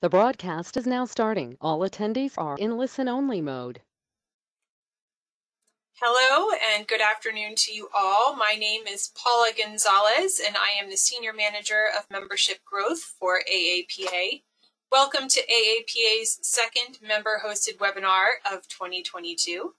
The broadcast is now starting. All attendees are in listen-only mode. Hello and good afternoon to you all. My name is Paula Gonzalez and I am the Senior Manager of Membership Growth for AAPA. Welcome to AAPA's second member hosted webinar of 2022.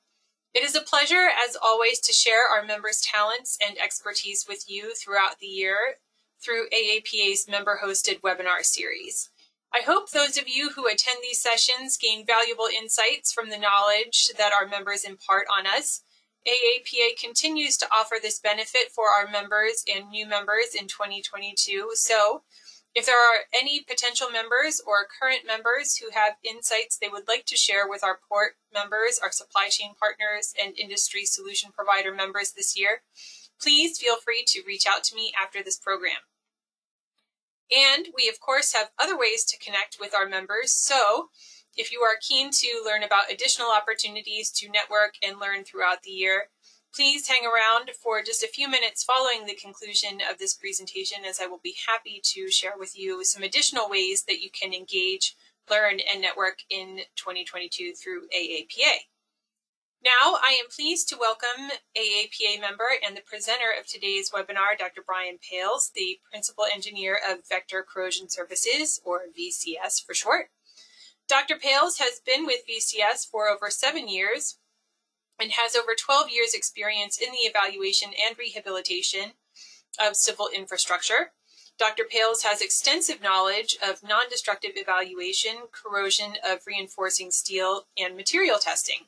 It is a pleasure, as always, to share our members' talents and expertise with you throughout the year through AAPA's member hosted webinar series. I hope those of you who attend these sessions gain valuable insights from the knowledge that our members impart on us. AAPA continues to offer this benefit for our members and new members in 2022. So, if there are any potential members or current members who have insights they would like to share with our port members, our supply chain partners, and industry solution provider members this year, please feel free to reach out to me after this program. And we, of course, have other ways to connect with our members. So if you are keen to learn about additional opportunities to network and learn throughout the year, please hang around for just a few minutes following the conclusion of this presentation as I will be happy to share with you some additional ways that you can engage, learn, and network in 2022 through AAPA. Now, I am pleased to welcome AAPA member and the presenter of today's webinar, Dr. Brian Pailes, the Principal Engineer of Vector Corrosion Services, or VCS for short. Dr. Pailes has been with VCS for over seven years and has over 12 years experience in the evaluation and rehabilitation of civil infrastructure. Dr. Pailes has extensive knowledge of non-destructive evaluation, corrosion of reinforcing steel, and material testing.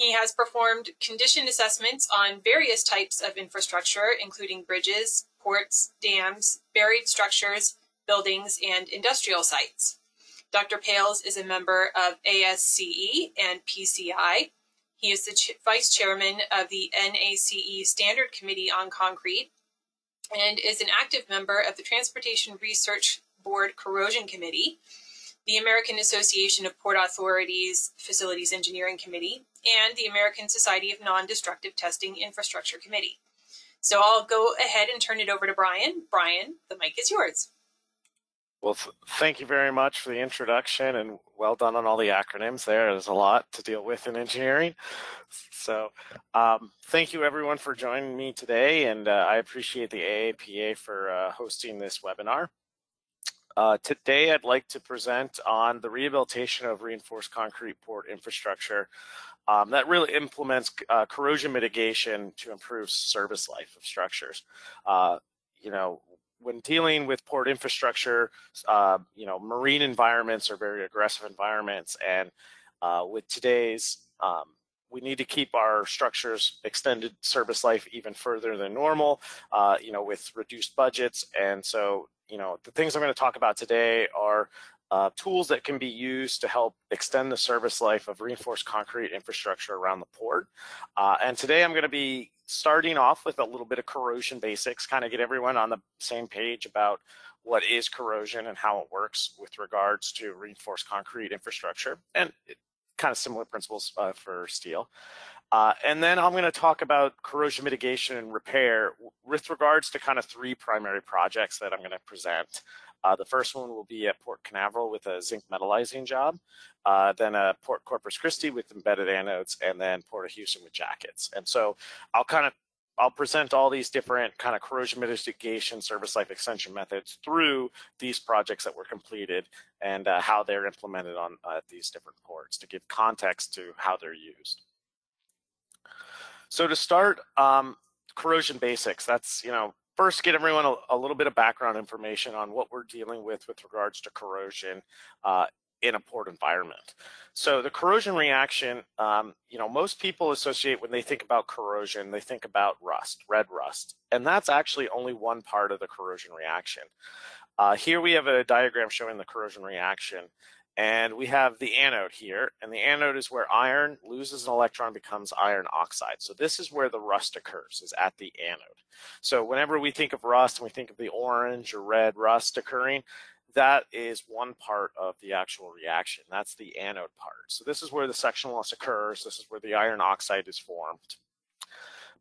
He has performed condition assessments on various types of infrastructure, including bridges, ports, dams, buried structures, buildings, and industrial sites. Dr. Pailes is a member of ASCE and PCI. He is the ch vice chairman of the NACE Standard Committee on Concrete and is an active member of the Transportation Research Board Corrosion Committee, the American Association of Port Authorities Facilities Engineering Committee, and the American Society of Non-Destructive Testing Infrastructure Committee. So I'll go ahead and turn it over to Brian. Brian, the mic is yours. Well, th thank you very much for the introduction and well done on all the acronyms there. There's a lot to deal with in engineering. So um, thank you everyone for joining me today and uh, I appreciate the AAPA for uh, hosting this webinar. Uh, today, I'd like to present on the rehabilitation of reinforced concrete port infrastructure um, that really implements uh, corrosion mitigation to improve service life of structures. Uh, you know, when dealing with port infrastructure, uh, you know, marine environments are very aggressive environments, and uh, with today's um, we need to keep our structures extended service life even further than normal, uh, you know, with reduced budgets. And so, you know, the things I'm going to talk about today are uh, tools that can be used to help extend the service life of reinforced concrete infrastructure around the port. Uh, and today I'm going to be starting off with a little bit of corrosion basics, kind of get everyone on the same page about what is corrosion and how it works with regards to reinforced concrete infrastructure. And kind of similar principles uh, for steel. Uh, and then I'm going to talk about corrosion mitigation and repair with regards to kind of three primary projects that I'm going to present. Uh, the first one will be at Port Canaveral with a zinc metallizing job, uh, then a Port Corpus Christi with embedded anodes, and then Port of Houston with jackets. And so I'll kind of I'll present all these different kind of corrosion mitigation service life extension methods through these projects that were completed and uh, how they're implemented on uh, these different ports to give context to how they're used. So to start, um, corrosion basics, that's, you know, first get everyone a, a, little bit of background information on what we're dealing with with regards to corrosion uh, in a port environment. So the corrosion reaction, um, you know, most people associate when they think about corrosion, they think about rust, red rust, and that's actually only one part of the corrosion reaction. Uh, here we have a diagram showing the corrosion reaction, and we have the anode here, and the anode is where iron loses an electron, becomes iron oxide. So this is where the rust occurs, is at the anode. So whenever we think of rust and we think of the orange or red rust occurring, that is one part of the actual reaction. That's the anode part. So this is where the section loss occurs. This is where the iron oxide is formed.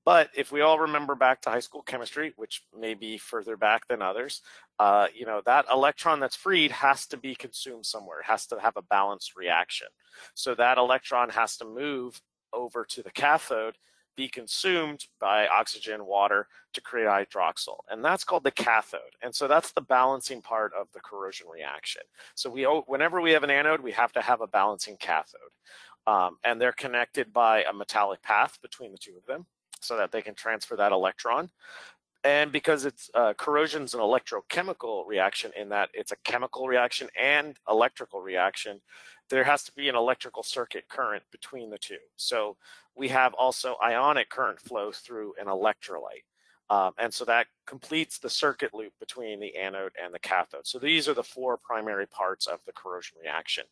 But if we all remember back to high school chemistry, which may be further back than others, uh, you know, that electron that's freed has to be consumed somewhere, it has to have a balanced reaction. So that electron has to move over to the cathode, be consumed by oxygen, water to create hydroxyl. And that's called the cathode. And so that's the balancing part of the corrosion reaction. So we, whenever we have an anode, we have to have a balancing cathode. Um, and they're connected by a metallic path between the two of them so that they can transfer that electron. And because it's uh, corrosion is an electrochemical reaction in that it's a chemical reaction and electrical reaction, there has to be an electrical circuit current between the two. So we have also ionic current flow through an electrolyte. Um, and so that completes the circuit loop between the anode and the cathode. So these are the four primary parts of the corrosion reaction.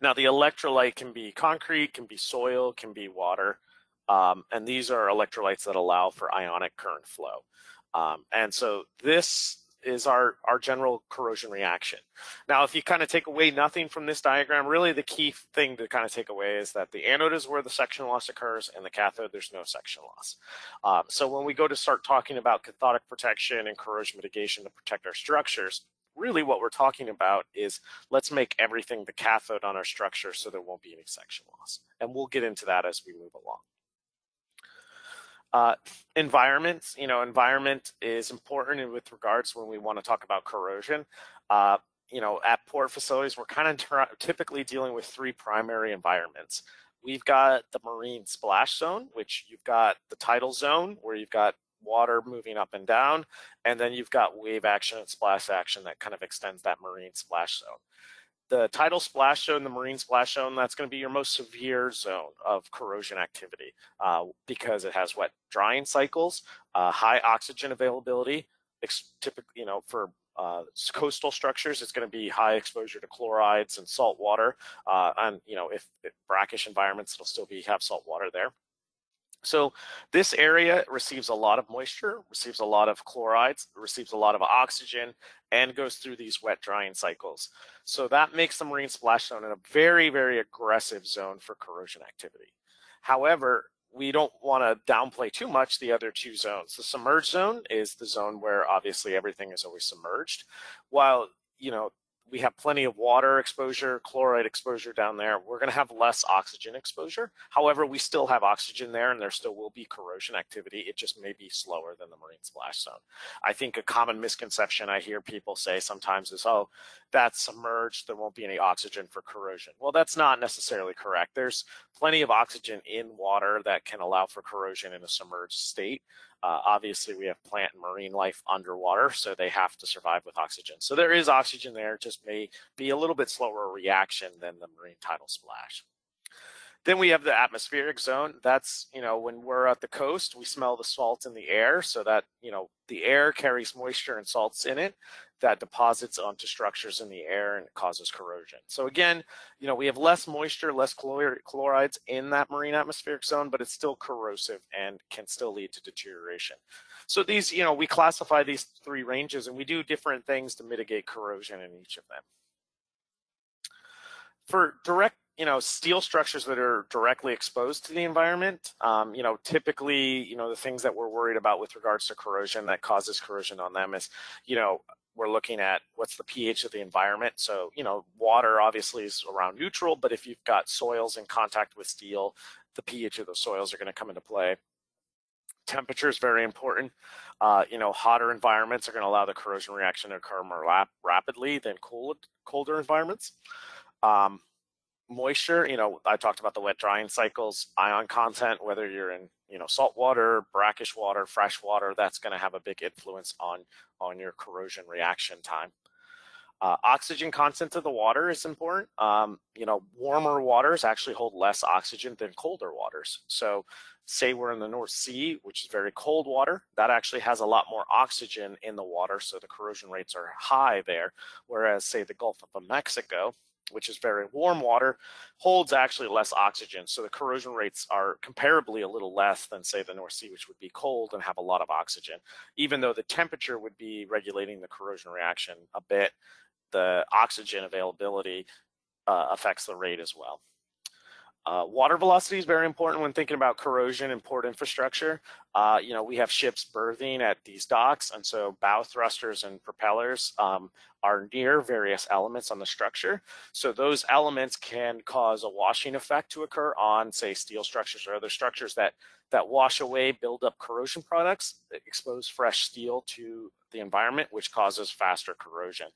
Now the electrolyte can be concrete, can be soil, can be water. Um, and these are electrolytes that allow for ionic current flow. Um, and so this is our, our general corrosion reaction. Now, if you kind of take away nothing from this diagram, really the key thing to kind of take away is that the anode is where the section loss occurs and the cathode, there's no section loss. Um, so when we go to start talking about cathodic protection and corrosion mitigation to protect our structures, really what we're talking about is let's make everything the cathode on our structure so there won't be any section loss. And we'll get into that as we move along. Uh, environment, you know, environment is important with regards when we want to talk about corrosion. Uh, you know, at port facilities, we're kind of typically dealing with three primary environments. We've got the marine splash zone, which you've got the tidal zone, where you've got water moving up and down, and then you've got wave action and splash action that kind of extends that marine splash zone the tidal splash zone, the marine splash zone, that's going to be your most severe zone of corrosion activity uh, because it has wet drying cycles, uh, high oxygen availability. Typically, you know, for uh, coastal structures, it's going to be high exposure to chlorides and salt water. Uh, and you know, if, if brackish environments, it'll still be have salt water there. So this area receives a lot of moisture, receives a lot of chlorides, receives a lot of oxygen, and goes through these wet drying cycles. So that makes the marine splash zone a very, very aggressive zone for corrosion activity. However, we don't want to downplay too much the other two zones. The submerged zone is the zone where obviously everything is always submerged, while you know we have plenty of water exposure, chloride exposure down there. We're going to have less oxygen exposure. However, we still have oxygen there and there still will be corrosion activity. It just may be slower than the marine splash zone. I think a common misconception I hear people say sometimes is, oh, that's submerged, there won't be any oxygen for corrosion. Well, that's not necessarily correct. There's plenty of oxygen in water that can allow for corrosion in a submerged state. Uh, obviously, we have plant and marine life underwater, so they have to survive with oxygen. So there is oxygen there, it just may be a little bit slower reaction than the marine tidal splash. Then we have the atmospheric zone. That's, you know, when we're at the coast, we smell the salt in the air so that, you know, the air carries moisture and salts in it that deposits onto structures in the air and causes corrosion. So again, you know, we have less moisture, less chlor chlorides in that marine atmospheric zone, but it's still corrosive and can still lead to deterioration. So these, you know, we classify these three ranges and we do different things to mitigate corrosion in each of them. For direct you know steel structures that are directly exposed to the environment um, you know typically you know the things that we're worried about with regards to corrosion that causes corrosion on them is you know we're looking at what's the pH of the environment. So, you know, water obviously is around neutral, but if you've got soils in contact with steel, the pH of those soils are going to come into play. Temperature is very important. Uh, you know, hotter environments are going to allow the corrosion reaction to occur more lap rapidly than cold, colder environments. Um, moisture, you know, I talked about the wet drying cycles, ion content, whether you're in, you know, salt water, brackish water, fresh water, that's going to have a big influence on, on your corrosion reaction time. Uh, oxygen content of the water is important. Um, you know, warmer waters actually hold less oxygen than colder waters. So say we're in the North Sea, which is very cold water, that actually has a lot more oxygen in the water. So the corrosion rates are high there. Whereas say the Gulf of Mexico, which is very warm water, holds actually less oxygen. So the corrosion rates are comparably a little less than, say, the North Sea, which would be cold and have a lot of oxygen. Even though the temperature would be regulating the corrosion reaction a bit, the oxygen availability uh, affects the rate as well. Uh, water velocity is very important when thinking about corrosion and port infrastructure. Uh, you know, we have ships berthing at these docks, and so bow thrusters and propellers um, are near various elements on the structure. So those elements can cause a washing effect to occur on, say, steel structures or other structures that that wash away, build up corrosion products, expose fresh steel to the environment, which causes faster corrosion.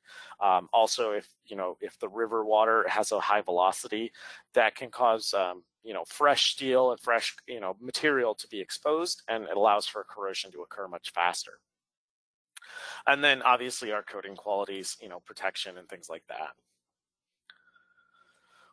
Um, also, if you know if the river water has a high velocity, that can cause um, you know fresh steel and fresh you know material to be exposed, and it allows for corrosion to occur much faster. And then obviously our coating qualities, you know, protection and things like that.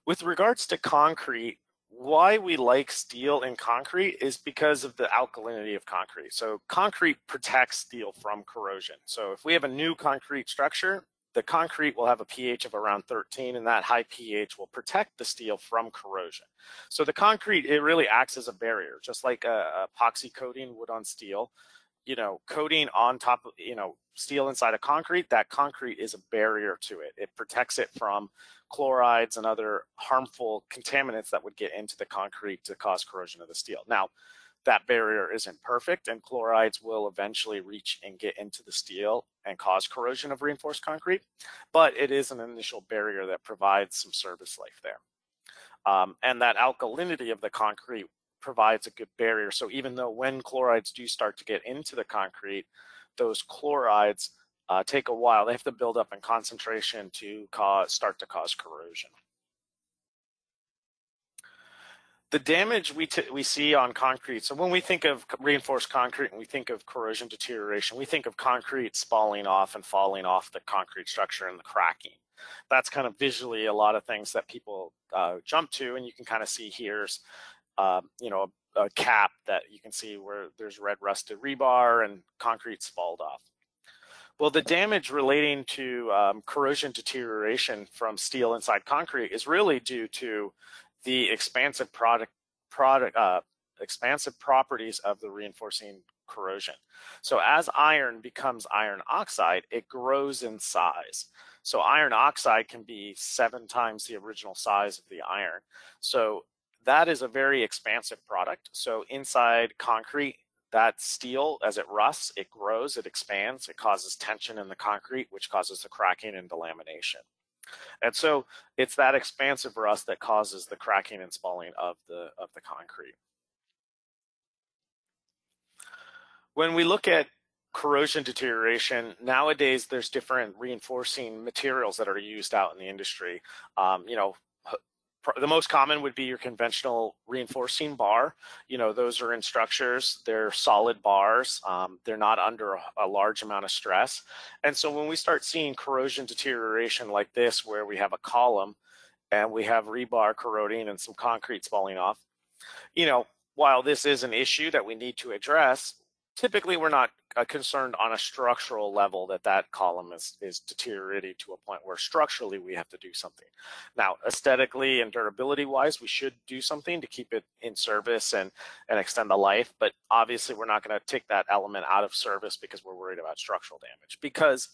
With regards to concrete, why we like steel and concrete is because of the alkalinity of concrete. So concrete protects steel from corrosion. So if we have a new concrete structure, the concrete will have a pH of around 13 and that high pH will protect the steel from corrosion. So the concrete, it really acts as a barrier, just like a, epoxy coating would on steel. You know, coating on top of, you know, steel inside of concrete, that concrete is a barrier to it. It protects it from chlorides and other harmful contaminants that would get into the concrete to cause corrosion of the steel. Now, that barrier isn't perfect and chlorides will eventually reach and get into the steel and cause corrosion of reinforced concrete, but it is an initial barrier that provides some service life there. Um, and that alkalinity of the concrete provides a good barrier. So even though when chlorides do start to get into the concrete, those chlorides uh, take a while. They have to build up in concentration to cause, start to cause corrosion. The damage we, we see on concrete, so when we think of reinforced concrete and we think of corrosion deterioration, we think of concrete spalling off and falling off the concrete structure and the cracking. That's kind of visually a lot of things that people uh, jump to, and you can kind of see here's, uh, you know, a, a cap that you can see where there's red rusted rebar and concrete spalled off. Well, the damage relating to um, corrosion deterioration from steel inside concrete is really due to the expansive product product uh, expansive properties of the reinforcing corrosion. So as iron becomes iron oxide, it grows in size. So iron oxide can be seven times the original size of the iron. So that is a very expansive product. So inside concrete, that steel, as it rusts, it grows, it expands, it causes tension in the concrete, which causes the cracking and delamination. And so it's that expansive rust that causes the cracking and spalling of the, of the concrete. When we look at corrosion deterioration, nowadays there's different reinforcing materials that are used out in the industry. Um, you know, the most common would be your conventional reinforcing bar. You know, those are in structures, they're solid bars, um, they're not under a, a, large amount of stress. And so when we start seeing corrosion deterioration like this, where we have a column and we have rebar corroding and some concrete falling off, you know, while this is an issue that we need to address, typically we're not uh, concerned on a structural level that that column is, is deteriorating to a point where structurally we have to do something. Now, aesthetically and durability wise, we should do something to keep it in service and, and extend the life. But obviously, we're not going to take that element out of service because we're worried about structural damage because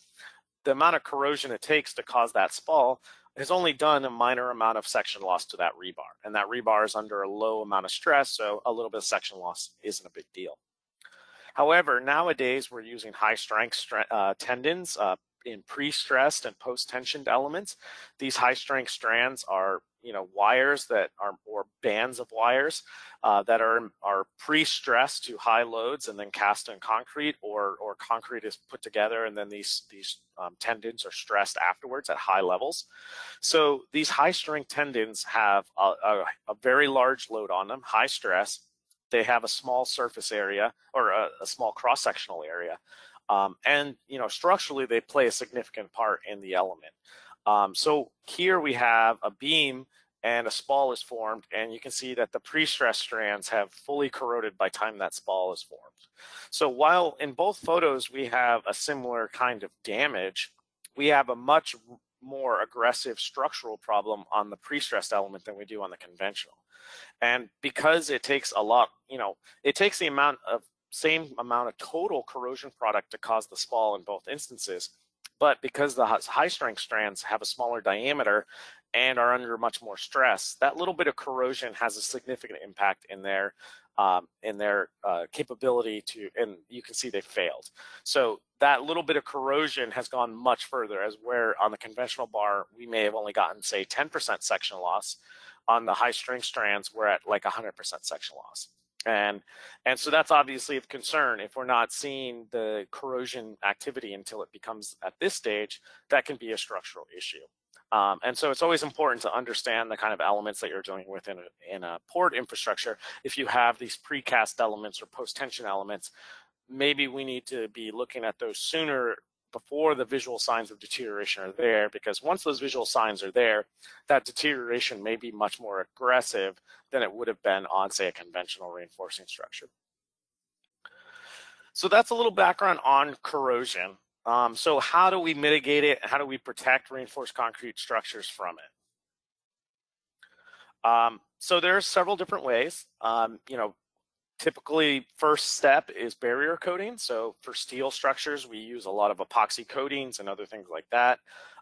the amount of corrosion it takes to cause that spall has only done a minor amount of section loss to that rebar. And that rebar is under a low amount of stress, so a little bit of section loss isn't a big deal. However, nowadays we're using high strength uh, tendons uh, in pre-stressed and post-tensioned elements. These high strength strands are you know wires that are or bands of wires uh, that are are pre-stressed to high loads and then cast in concrete or or concrete is put together and then these these um, tendons are stressed afterwards at high levels so these high strength tendons have a, a, a very large load on them high stress they have a small surface area or a, a small cross-sectional area. Um, and, you know, structurally, they play a significant part in the element. Um, so here we have a beam and a spall is formed, and you can see that the pre-stress strands have fully corroded by time that spall is formed. So while in both photos we have a similar kind of damage, we have a much more aggressive structural problem on the pre-stressed element than we do on the conventional. And because it takes a lot, you know, it takes the amount of same amount of total corrosion product to cause the spall in both instances. But because the high strength strands have a smaller diameter and are under much more stress, that little bit of corrosion has a significant impact in their um, in their uh, capability to, and you can see they failed. So that little bit of corrosion has gone much further as where on the conventional bar, we may have only gotten say 10% section loss. On the high strength strands, we're at like 100% section loss. And, and so that's obviously of concern. If we're not seeing the corrosion activity until it becomes at this stage, that can be a structural issue. Um, and so it's always important to understand the kind of elements that you're dealing with in a, in a port infrastructure. If you have these precast elements or post-tension elements, maybe we need to be looking at those sooner before the visual signs of deterioration are there, because once those visual signs are there, that deterioration may be much more aggressive than it would have been on, say, a conventional reinforcing structure. So that's a little background on corrosion. Um, so how do we mitigate it? How do we protect reinforced concrete structures from it? Um, so there are several different ways. Um, you know, typically first step is barrier coating. So for steel structures, we use a lot of epoxy coatings and other things like that.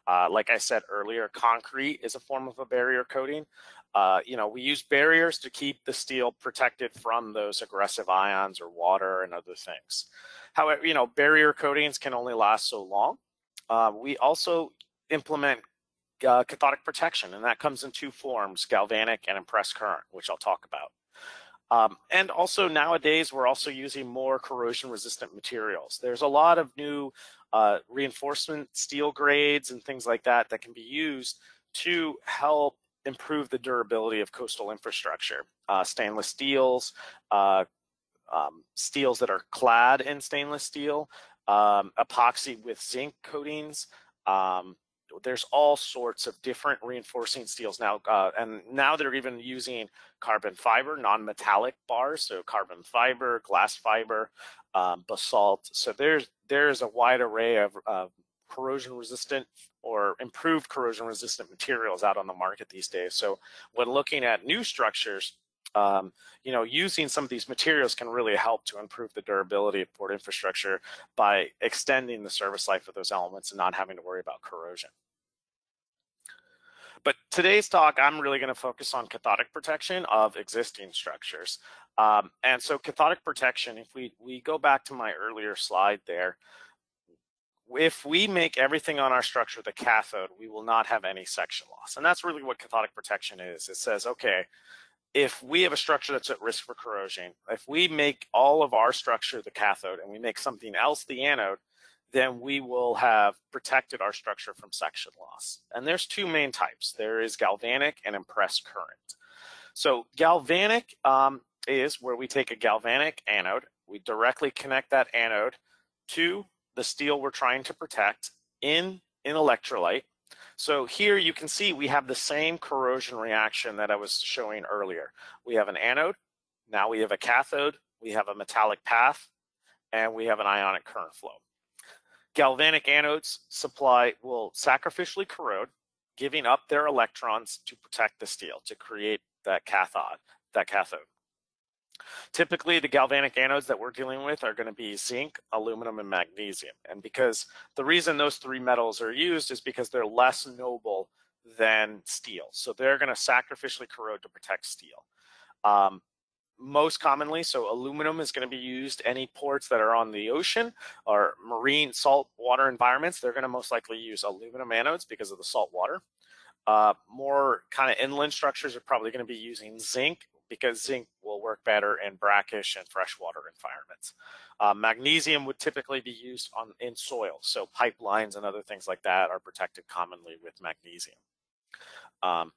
Uh, like I said earlier, concrete is a form of a barrier coating. Uh, you know, we use barriers to keep the steel protected from those aggressive ions or water and other things. However, you know, barrier coatings can only last so long. Uh, we also implement uh, cathodic protection, and that comes in two forms, galvanic and impressed current, which I'll talk about. Um, and also nowadays, we're also using more corrosion resistant materials. There's a lot of new uh, reinforcement steel grades and things like that that can be used to help improve the durability of coastal infrastructure. Uh, stainless steels, uh, um, steels that are clad in stainless steel, um, epoxy with zinc coatings. There's all sorts of different reinforcing steels now, uh, and now they're even using carbon fiber, non-metallic bars, so carbon fiber, glass fiber, um, basalt. So there's there's a wide array of corrosion resistant or improved corrosion resistant materials out on the market these days. So when looking at new structures, um, you know, using some of these materials can really help to improve the durability of port infrastructure by extending the service life of those elements and not having to worry about corrosion. But today's talk, I'm really going to focus on cathodic protection of existing structures. Um, and so cathodic protection, if we, we go back to my earlier slide there, if we make everything on our structure the cathode, we will not have any section loss. And that's really what cathodic protection is. It says, okay, if we have a structure that's at risk for corrosion, if we make all of our structure the cathode and we make something else the anode, then we will have protected our structure from section loss. And there's two main types. There is galvanic and impressed current. So galvanic um, is where we take a galvanic anode, we directly connect that anode to the steel we're trying to protect in an electrolyte, so here you can see we have the same corrosion reaction that I was showing earlier. We have an anode, now we have a cathode, we have a metallic path, and we have an ionic current flow. Galvanic anodes supply will sacrificially corrode, giving up their electrons to protect the steel, to create that cathode, that cathode. Typically, the galvanic anodes that we're dealing with are going to be zinc, aluminum, and magnesium. And because the reason those three metals are used is because they're less noble than steel. So they're going to sacrificially corrode to protect steel. Um, most commonly, so aluminum is going to be used any ports that are on the ocean or marine salt water environments. They're going to most likely use aluminum anodes because of the salt water. Uh, more kind of inland structures are probably going to be using zinc because zinc will work better in brackish and freshwater environments. Uh, magnesium would typically be used on in soil, so pipelines and other things like that are protected commonly with magnesium. Um,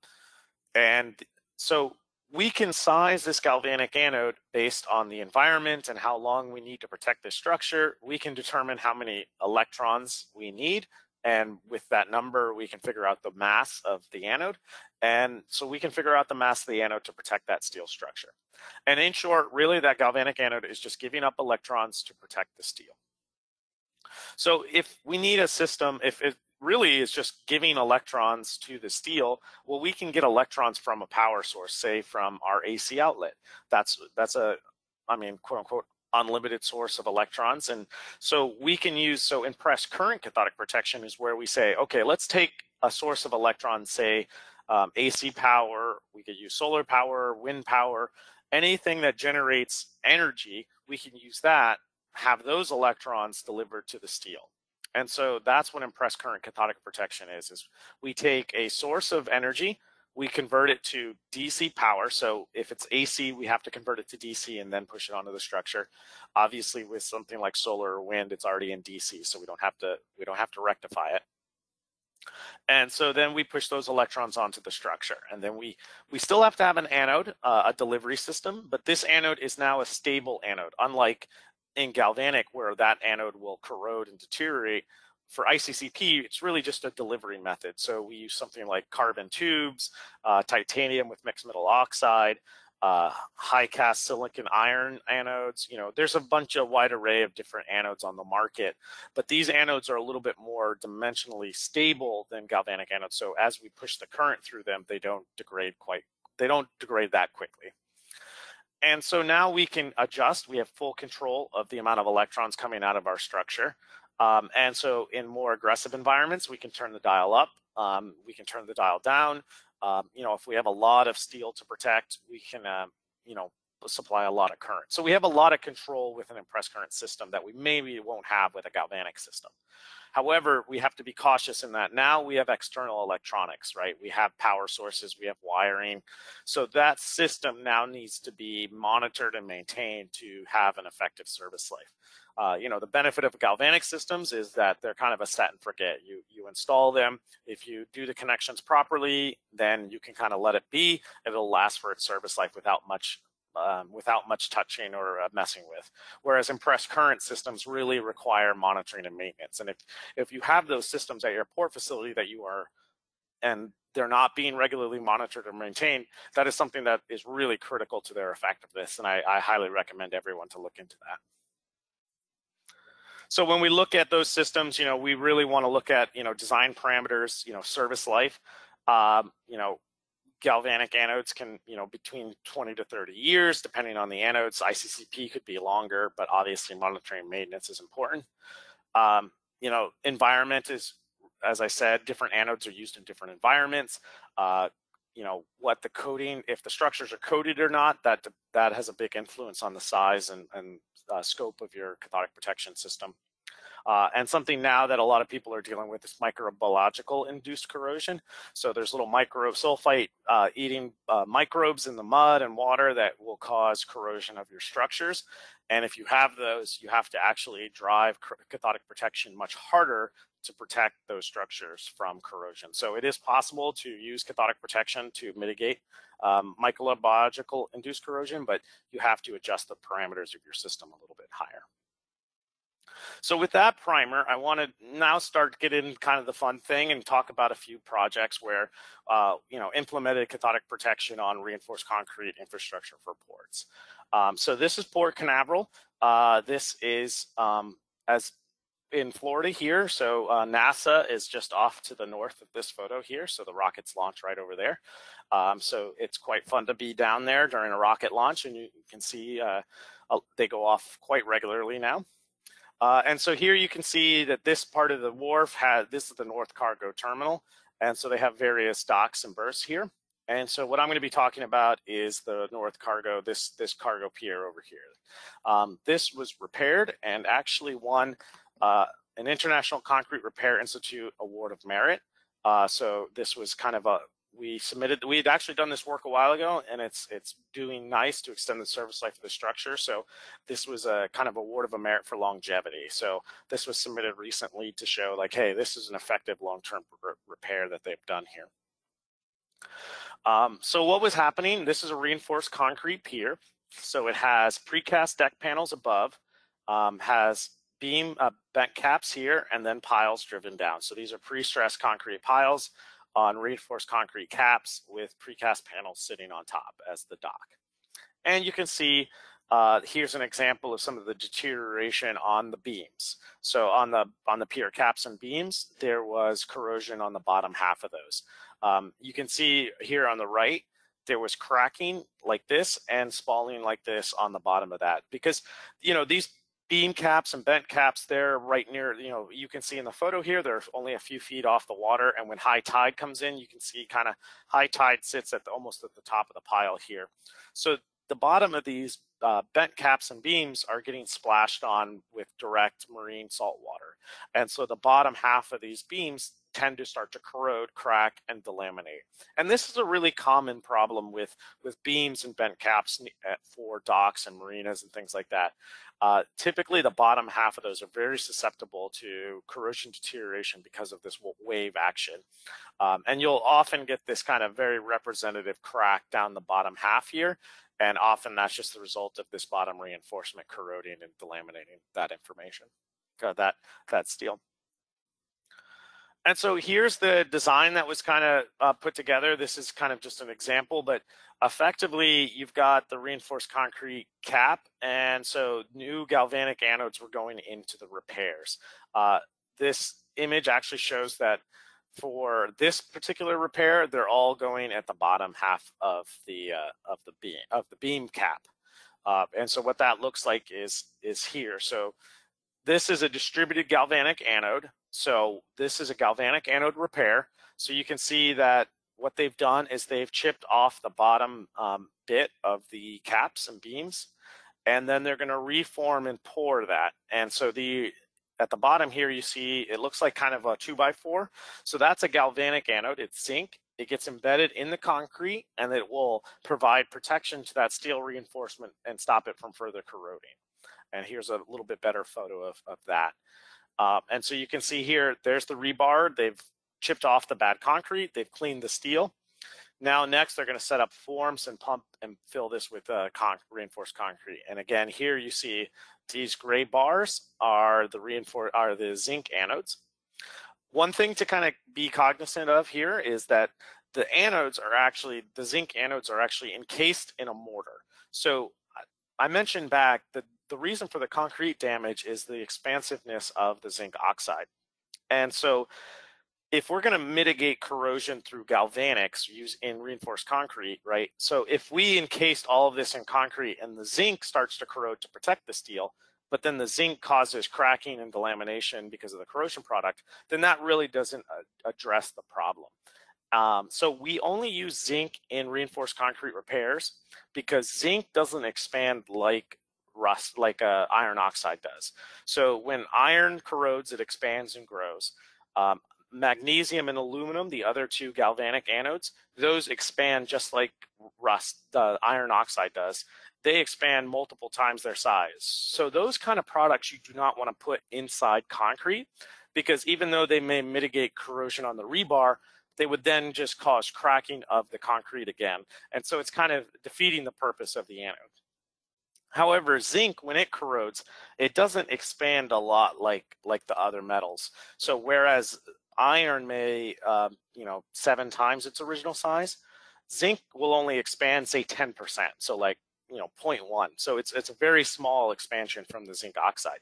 and so we can size this galvanic anode based on the environment and how long we need to protect this structure. We can determine how many electrons we need and with that number, we can figure out the mass of the anode. And so we can figure out the mass of the anode to protect that steel structure. And in short, really that galvanic anode is just giving up electrons to protect the steel. So if we need a system, if it really is just giving electrons to the steel, well, we can get electrons from a power source, say from our AC outlet. That's that's a, I mean, quote unquote, unlimited source of electrons. And so we can use, so impressed current cathodic protection is where we say, okay, let's take a source of electrons, say um, AC power, we could use solar power, wind power, anything that generates energy, we can use that, have those electrons delivered to the steel. And so that's what impressed current cathodic protection is, is we take a source of energy, we convert it to DC power. So if it's AC, we have to convert it to DC and then push it onto the structure. Obviously with something like solar or wind, it's already in DC, so we don't have to we don't have to rectify it. And so then we push those electrons onto the structure. And then we, we still have to have an anode, uh, a delivery system, but this anode is now a stable anode, unlike in galvanic where that anode will corrode and deteriorate. For ICCP, it's really just a delivery method. So we use something like carbon tubes, uh, titanium with mixed metal oxide, uh, high cast silicon iron anodes. You know, there's a bunch of wide array of different anodes on the market, but these anodes are a little bit more dimensionally stable than galvanic anodes. So as we push the current through them, they don't degrade quite, they don't degrade that quickly. And so now we can adjust. We have full control of the amount of electrons coming out of our structure. Um, and so in more aggressive environments, we can turn the dial up, um, we can turn the dial down, um, you know, if we have a lot of steel to protect, we can, um, you know, supply a lot of current. So we have a lot of control with an impressed current system that we maybe won't have with a galvanic system. However, we have to be cautious in that now we have external electronics, right? We have power sources, we have wiring. So that system now needs to be monitored and maintained to have an effective service life. Uh, you know, the benefit of galvanic systems is that they're kind of a set and forget. You you install them. If you do the connections properly, then you can kind of let it be. It'll last for its service life without much um, without much touching or uh, messing with. Whereas impressed current systems really require monitoring and maintenance. And if if you have those systems at your port facility that you are and they're not being regularly monitored or maintained, that is something that is really critical to their effectiveness. And I, I highly recommend everyone to look into that. So when we look at those systems, you know, we really want to look at, you know, design parameters, you know, service life. Um, you know, galvanic anodes can, you know, between 20 to 30 years, depending on the anodes. ICCP could be longer, but obviously monitoring maintenance is important. Um, you know, environment is, as I said, different anodes are used in different environments. Uh, you know what the coating if the structures are coated or not that that has a big influence on the size and, and uh, scope of your cathodic protection system uh, and something now that a lot of people are dealing with is microbiological induced corrosion. So there's little microsulfite uh, eating uh, microbes in the mud and water that will cause corrosion of your structures. And if you have those, you have to actually drive cathodic protection much harder to protect those structures from corrosion. So it is possible to use cathodic protection to mitigate um, microbiological induced corrosion, but you have to adjust the parameters of your system a little bit higher. So with that primer, I want to now start getting kind of the fun thing and talk about a few projects where, uh, you know, implemented cathodic protection on reinforced concrete infrastructure for ports. Um, so this is Port Canaveral. Uh, this is um, as in Florida here. So uh, NASA is just off to the north of this photo here. So the rockets launch right over there. Um, so it's quite fun to be down there during a rocket launch and you can see uh, they go off quite regularly now. Uh, and so here you can see that this part of the wharf has, this is the North Cargo Terminal. And so they have various docks and berths here. And so what I'm going to be talking about is the North Cargo, this, this cargo pier over here. Um, this was repaired and actually won uh, an International Concrete Repair Institute Award of Merit. Uh, so this was kind of a we submitted we had actually done this work a while ago and it's it's doing nice to extend the service life of the structure. So this was a kind of award of a merit for longevity. So this was submitted recently to show like hey this is an effective long-term repair that they've done here. Um, so what was happening this is a reinforced concrete pier. So it has precast deck panels above um, has beam uh, bent caps here and then piles driven down. So these are pre-stressed concrete piles on reinforced concrete caps with precast panels sitting on top as the dock. And you can see uh, here's an example of some of the deterioration on the beams. So on the on the pier caps and beams, there was corrosion on the bottom half of those. Um, you can see here on the right, there was cracking like this and spalling like this on the bottom of that because you know these beam caps and bent caps there right near, you know, you can see in the photo here, they're only a few feet off the water. And when high tide comes in, you can see kind of high tide sits at the, almost at the top of the pile here. So the bottom of these uh, bent caps and beams are getting splashed on with direct marine salt water. And so the bottom half of these beams tend to start to corrode, crack, and delaminate. And this is a really common problem with, with beams and bent caps for docks and marinas and things like that. Uh, typically, the bottom half of those are very susceptible to corrosion deterioration because of this wave action. Um, and you'll often get this kind of very representative crack down the bottom half here. And often that's just the result of this bottom reinforcement corroding and delaminating that information, uh, that, that steel. And so here's the design that was kind of uh, put together. This is kind of just an example, but effectively you've got the reinforced concrete cap. And so new galvanic anodes were going into the repairs. Uh, this image actually shows that for this particular repair, they're all going at the bottom half of the uh, of the beam of the beam cap. Uh, and so what that looks like is is here. So this is a distributed galvanic anode. So this is a galvanic anode repair. So you can see that what they've done is they've chipped off the bottom um, bit of the caps and beams, and then they're going to reform and pour that. And so the at the bottom here, you see it looks like kind of a two by four. So that's a galvanic anode. It's zinc. It gets embedded in the concrete and it will provide protection to that steel reinforcement and stop it from further corroding. And here's a little bit better photo of, of that. Uh, and so you can see here, there's the rebar. They've chipped off the bad concrete. They've cleaned the steel. Now next they're going to set up forms and pump and fill this with uh, con reinforced concrete. And again, here you see these gray bars are the reinforced are the zinc anodes. One thing to kind of be cognizant of here is that the anodes are actually the zinc anodes are actually encased in a mortar. So I mentioned back that the reason for the concrete damage is the expansiveness of the zinc oxide. And so if we're going to mitigate corrosion through galvanics use in reinforced concrete, right? So if we encased all of this in concrete and the zinc starts to corrode to protect the steel, but then the zinc causes cracking and delamination because of the corrosion product, then that really doesn't uh, address the problem. Um, so we only use zinc in reinforced concrete repairs because zinc doesn't expand like rust, like uh, iron oxide does. So when iron corrodes, it expands and grows. Um, magnesium and aluminum, the other two galvanic anodes, those expand just like rust, the iron oxide does. They expand multiple times their size. So those kind of products you do not want to put inside concrete because even though they may mitigate corrosion on the rebar, they would then just cause cracking of the concrete again. And so it's kind of defeating the purpose of the anode. However, zinc, when it corrodes, it doesn't expand a lot like like the other metals. So whereas iron may, uh, you know, seven times its original size. Zinc will only expand, say, 10%. So like, you know, 0.1. So it's, it's a very small expansion from the zinc oxide.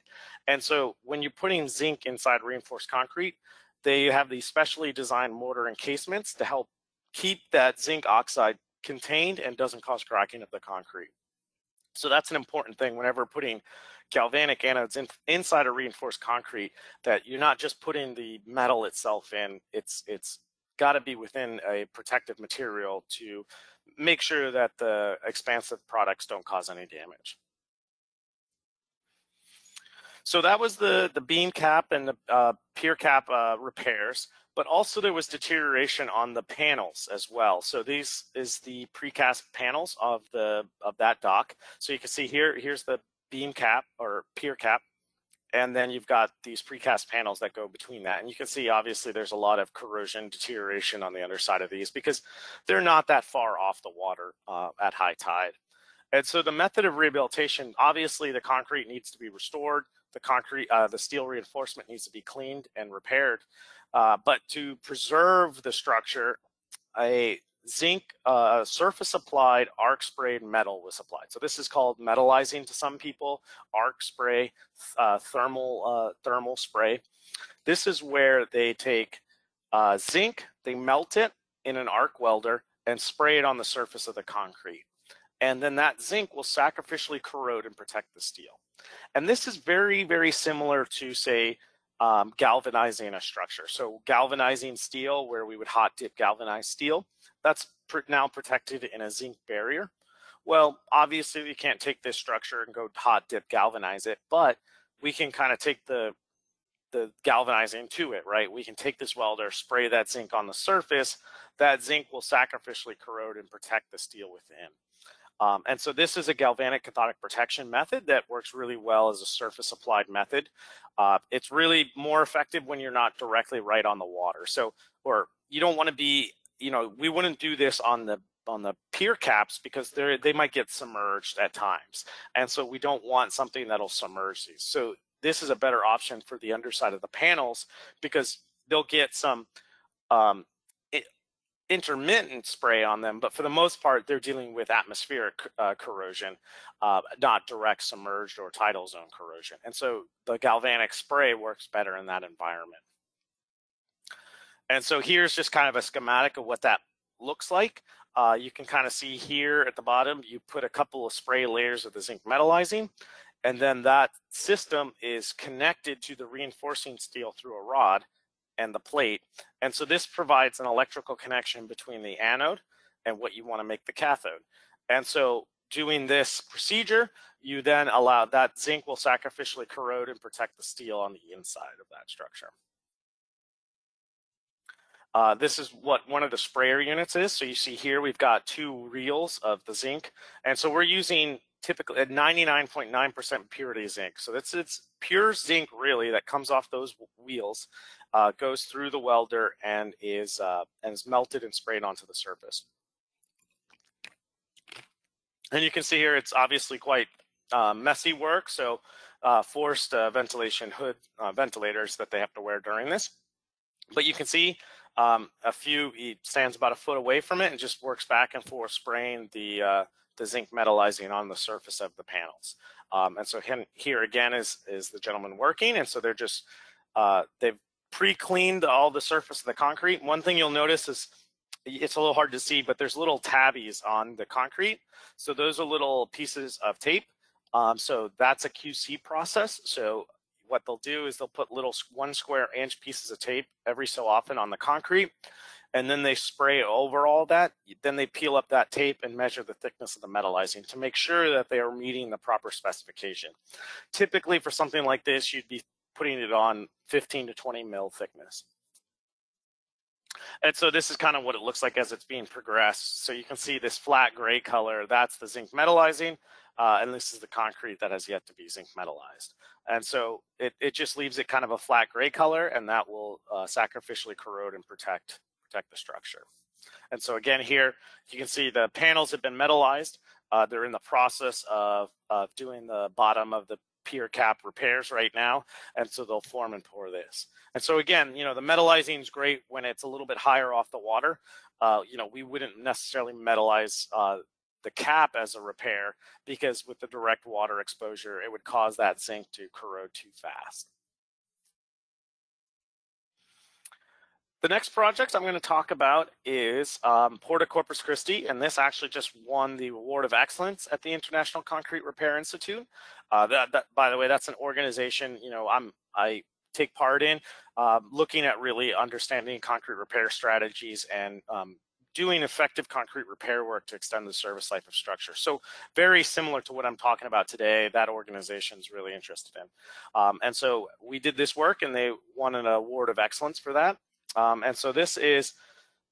And so when you're putting zinc inside reinforced concrete, they have these specially designed mortar encasements to help keep that zinc oxide contained and doesn't cause cracking of the concrete. So that's an important thing whenever putting galvanic anodes in, inside a reinforced concrete that you're not just putting the metal itself in, it's it's got to be within a protective material to make sure that the expansive products don't cause any damage. So that was the, the beam cap and the uh, pier cap uh, repairs, but also there was deterioration on the panels as well. So these is the precast panels of the of that dock. So you can see here, here's the beam cap or pier cap. And then you've got these precast panels that go between that. And you can see, obviously, there's a lot of corrosion deterioration on the underside of these because they're not that far off the water uh, at high tide. And so the method of rehabilitation, obviously the concrete needs to be restored. The concrete, uh, the steel reinforcement needs to be cleaned and repaired. Uh, but to preserve the structure, a zinc uh, surface applied arc sprayed metal was applied. So this is called metallizing to some people, arc spray, uh, thermal uh, thermal spray. This is where they take uh, zinc, they melt it in an arc welder and spray it on the surface of the concrete. And then that zinc will sacrificially corrode and protect the steel. And this is very, very similar to say um, galvanizing a structure. So galvanizing steel, where we would hot dip galvanized steel, that's now protected in a zinc barrier. Well, obviously we can't take this structure and go hot dip galvanize it, but we can kind of take the the galvanizing to it, right? We can take this welder, spray that zinc on the surface. That zinc will sacrificially corrode and protect the steel within. Um, and so this is a galvanic cathodic protection method that works really well as a surface applied method. Uh, it's really more effective when you're not directly right on the water. So, or you don't want to be, you know, we wouldn't do this on the on the pier caps because they they might get submerged at times. And so we don't want something that'll submerge these. So this is a better option for the underside of the panels because they'll get some um, intermittent spray on them, but for the most part, they're dealing with atmospheric uh, corrosion, uh, not direct submerged or tidal zone corrosion. And so the galvanic spray works better in that environment. And so here's just kind of a schematic of what that looks like. Uh, you can kind of see here at the bottom, you put a couple of spray layers of the zinc metallizing, and then that system is connected to the reinforcing steel through a rod and the plate. And so this provides an electrical connection between the anode and what you want to make the cathode. And so doing this procedure, you then allow that zinc will sacrificially corrode and protect the steel on the inside of that structure. Uh, this is what one of the sprayer units is. So you see here, we've got two reels of the zinc. And so we're using typically at 99.9% purity zinc. So that's it's pure zinc really that comes off those wheels uh, goes through the welder and is uh, and is melted and sprayed onto the surface. And you can see here it's obviously quite uh, messy work, so uh, forced uh, ventilation hood uh, ventilators that they have to wear during this. But you can see um, a few, he stands about a foot away from it and just works back and forth spraying the, the zinc metallizing on the surface of the panels. Um, and so him, here again is, is the gentleman working, and so they're just, they've pre-cleaned all the surface of the concrete. One thing you'll notice is it's a little hard to see, but there's little tabbies on the concrete. So those are little pieces of tape. Um, so that's a QC process. So what they'll do is they'll put little one square inch pieces of tape every so often on the concrete and then they spray over all that. Then they peel up that tape and measure the thickness of the metallizing to make sure that they are meeting the proper specification. Typically for something like this, you'd be putting it on 15 to 20 mil thickness. And so this is kind of what it looks like as it's being progressed. So you can see this flat gray color, that's the zinc metallizing, uh, and this is the concrete that has yet to be zinc metallized. And so it, it just leaves it kind of a flat gray color, and that will uh, sacrificially corrode and protect, protect the structure. And so again here, you can see the panels have been metallized. Uh, they're in the process of, of doing the bottom of the pier cap repairs right now, and so they'll form and pour this. And so again, you know, the metallizing is great when it's a little bit higher off the water. Uh, you know, we wouldn't necessarily metallize uh, the cap as a repair because with the direct water exposure, it would cause that zinc to corrode too fast. The next project I'm going to talk about is um, Port of Corpus Christi, and this actually just won the Award of Excellence at the International Concrete Repair Institute. Uh, that, that, by the way, that's an organization you know I'm I take part in, uh, looking at really understanding concrete repair strategies and um, doing effective concrete repair work to extend the service life of structure. So very similar to what I'm talking about today, that organization is really interested in. Um, and so we did this work and they won an award of excellence for that. Um, and so this is,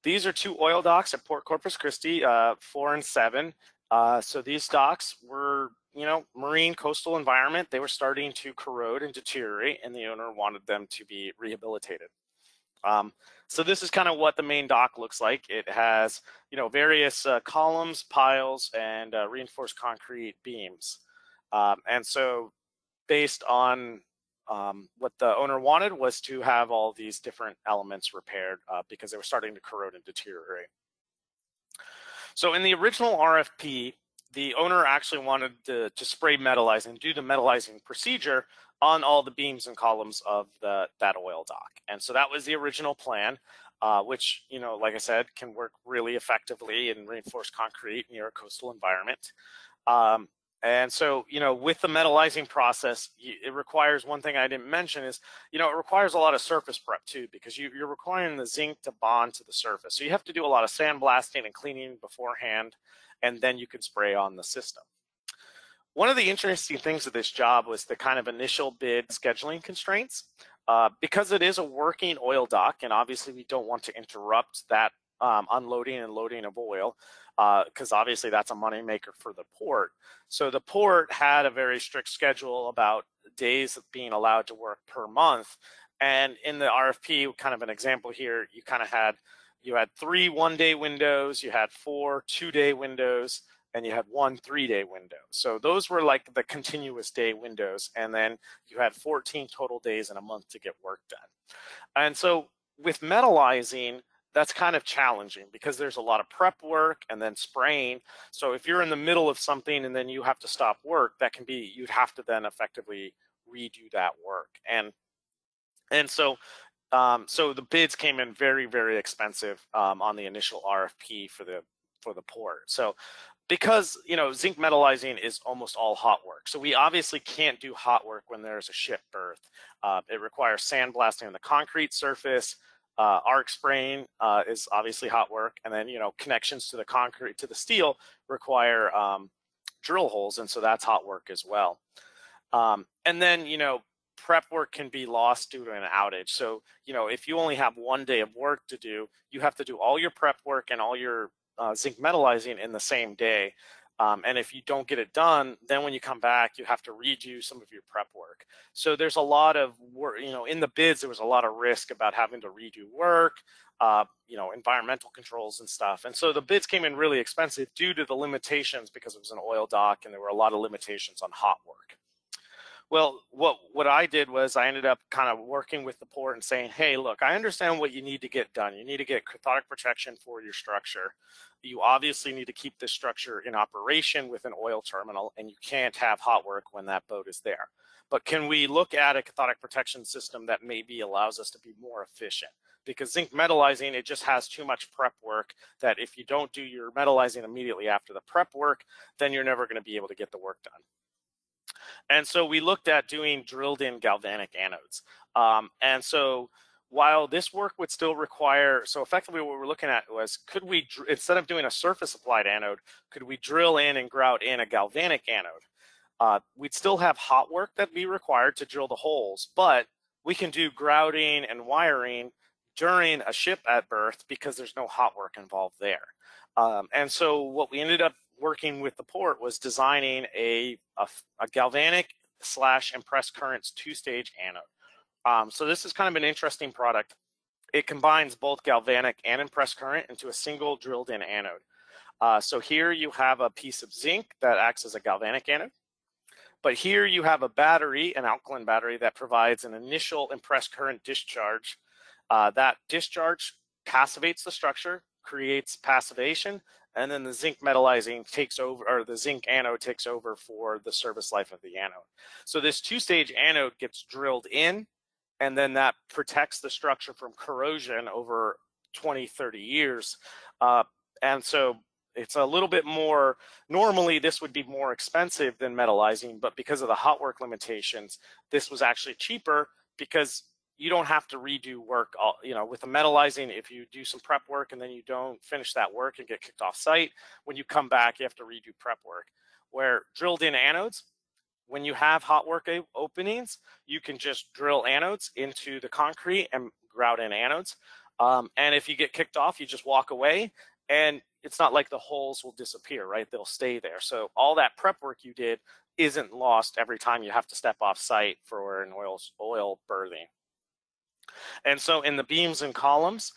these are two oil docks at Port Corpus Christi, uh, four and seven. Uh, so these docks were, you know, marine coastal environment. They were starting to corrode and deteriorate, and the owner wanted them to be rehabilitated. Um, so this is kind of what the main dock looks like. It has, you know, various uh, columns, piles, and uh, reinforced concrete beams. Um, and so based on um, what the owner wanted was to have all these different elements repaired uh, because they were starting to corrode and deteriorate. So in the original RFP, the owner actually wanted to, to spray metallizing, do the metallizing procedure on all the beams and columns of the, that oil dock. And so that was the original plan, uh, which, you know, like I said, can work really effectively in reinforced concrete near a coastal environment. Um, and so, you know, with the metallizing process, it requires one thing I didn't mention is, you know, it requires a lot of surface prep too, because you, are requiring the zinc to bond to the surface. So you have to do a lot of sandblasting and cleaning beforehand, and then you can spray on the system. One of the interesting things of this job was the kind of initial bid scheduling constraints. Uh, because it is a working oil dock, and obviously we don't want to interrupt that um, unloading and loading of oil, because uh, obviously that's a moneymaker for the port. So the port had a very strict schedule about days of being allowed to work per month. And in the RFP, kind of an example here, you kind of had you had three one-day windows, you had four two-day windows, and you had one three-day window. So those were like the continuous day windows, and then you had 14 total days in a month to get work done. And so with metalizing, that's kind of challenging because there's a lot of prep work and then spraying. So if you're in the middle of something and then you have to stop work, that can be you'd have to then effectively redo that work. And and so um, so the bids came in very very expensive um, on the initial RFP for the for the port. So because you know zinc metallizing is almost all hot work so we obviously can't do hot work when there's a ship berth uh, it requires sandblasting on the concrete surface uh, arc spraying uh, is obviously hot work, and then you know connections to the concrete to the steel require um, drill holes, and so that's hot work as well. Um, and then you know prep work can be lost due to an outage. So you know if you only have one day of work to do, you have to do all your prep work and all your uh, zinc metallizing in the same day. Um, and if you don't get it done, then when you come back, you have to redo some of your prep work. So there's a lot of work, you know, in the bids, there was a lot of risk about having to redo work, uh, you know, environmental controls and stuff. And so the bids came in really expensive due to the limitations because it was an oil dock and there were a lot of limitations on hot work. Well, what what I did was I ended up kind of working with the port and saying, "Hey, look, I understand what you need to get done. You need to get cathodic protection for your structure. You obviously need to keep this structure in operation with an oil terminal, and you can't have hot work when that boat is there. But can we look at a cathodic protection system that maybe allows us to be more efficient? Because zinc metallizing, it just has too much prep work that if you don't do your metallizing immediately after the prep work, then you're never going to be able to get the work done. And so we looked at doing drilled in galvanic anodes. Um, and so while this work would still require, so effectively what we're looking at was, could we, instead of doing a surface applied anode, could we drill in and grout in a galvanic anode? Uh, we'd still have hot work that'd be required to drill the holes, but we can do grouting and wiring during a ship at berth because there's no hot work involved there. Um, and so what we ended up working with the port was designing a, a, a galvanic slash impressed currents two-stage anode. Um, so this is kind of an interesting product. It combines both galvanic and impressed current into a single drilled in anode. Uh, so here you have a piece of zinc that acts as a galvanic anode. But here you have a battery, an alkaline battery that provides an initial impressed current discharge. Uh, that discharge passivates the structure, creates passivation, and then the zinc metallizing takes over, or the zinc anode takes over for the service life of the anode. So this two-stage anode gets drilled in, and then that protects the structure from corrosion over 20, 30 years. Uh, and so it's a little bit more, normally this would be more expensive than metallizing, but because of the hot work limitations, this was actually cheaper because you don't have to redo work. All, you know, with the metallizing, if you do some prep work and then you don't finish that work and get kicked off site, when you come back, you have to redo prep work. Where drilled in anodes, when you have hot work openings, you can just drill anodes into the concrete and grout in anodes. Um, and if you get kicked off, you just walk away and it's not like the holes will disappear, right? They'll stay there. So all that prep work you did isn't lost every time you have to step off site for an oil, oil berthing. And so in the beams and columns,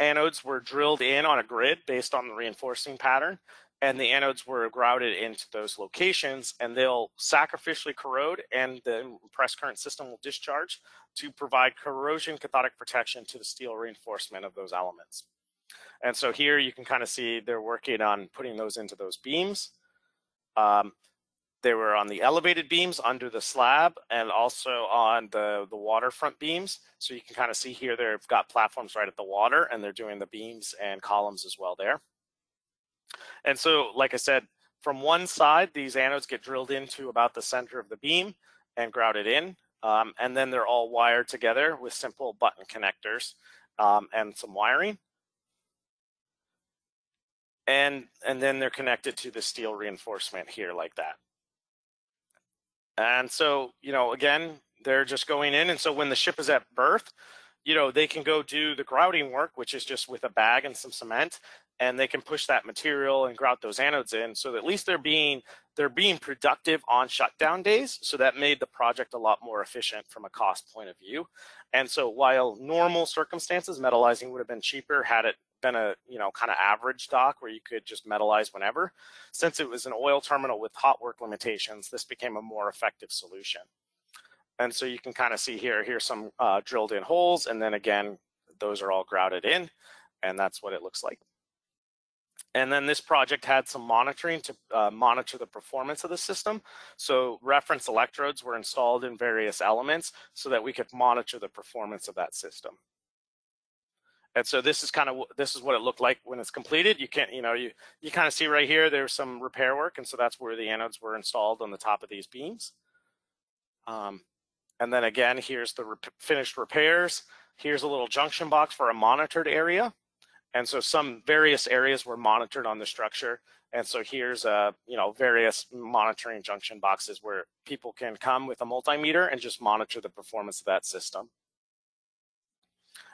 anodes were drilled in on a grid based on the reinforcing pattern, and the anodes were grouted into those locations, and they'll sacrificially corrode, and the press current system will discharge to provide corrosion cathodic protection to the steel reinforcement of those elements. And so here you can kind of see they're working on putting those into those beams. Um, they were on the elevated beams under the slab and also on the, the waterfront beams. So you can kind of see here they've got platforms right at the water and they're doing the beams and columns as well there. And so, like I said, from one side, these anodes get drilled into about the center of the beam and grouted in. Um, and then they're all wired together with simple button connectors um, and some wiring. And, and then they're connected to the steel reinforcement here like that. And so, you know, again, they're just going in. And so when the ship is at berth, you know, they can go do the grouting work, which is just with a bag and some cement, and they can push that material and grout those anodes in. So at least they're being they're being productive on shutdown days. So that made the project a lot more efficient from a cost point of view. And so while normal circumstances, metallizing would have been cheaper had it been a you know kind of average dock where you could just metallize whenever. Since it was an oil terminal with hot work limitations, this became a more effective solution. And so you can kind of see here, here's some uh, drilled in holes. And then again, those are all grouted in and that's what it looks like. And then this project had some monitoring to uh, monitor the performance of the system. So reference electrodes were installed in various elements so that we could monitor the performance of that system. And so this is kind of this is what it looked like when it's completed. You can't, you know, you you kind of see right here there's some repair work, and so that's where the anodes were installed on the top of these beams. Um, and then again, here's the finished repairs. Here's a little junction box for a monitored area. And so some various areas were monitored on the structure. And so here's uh, you know, various monitoring junction boxes where people can come with a multimeter and just monitor the performance of that system.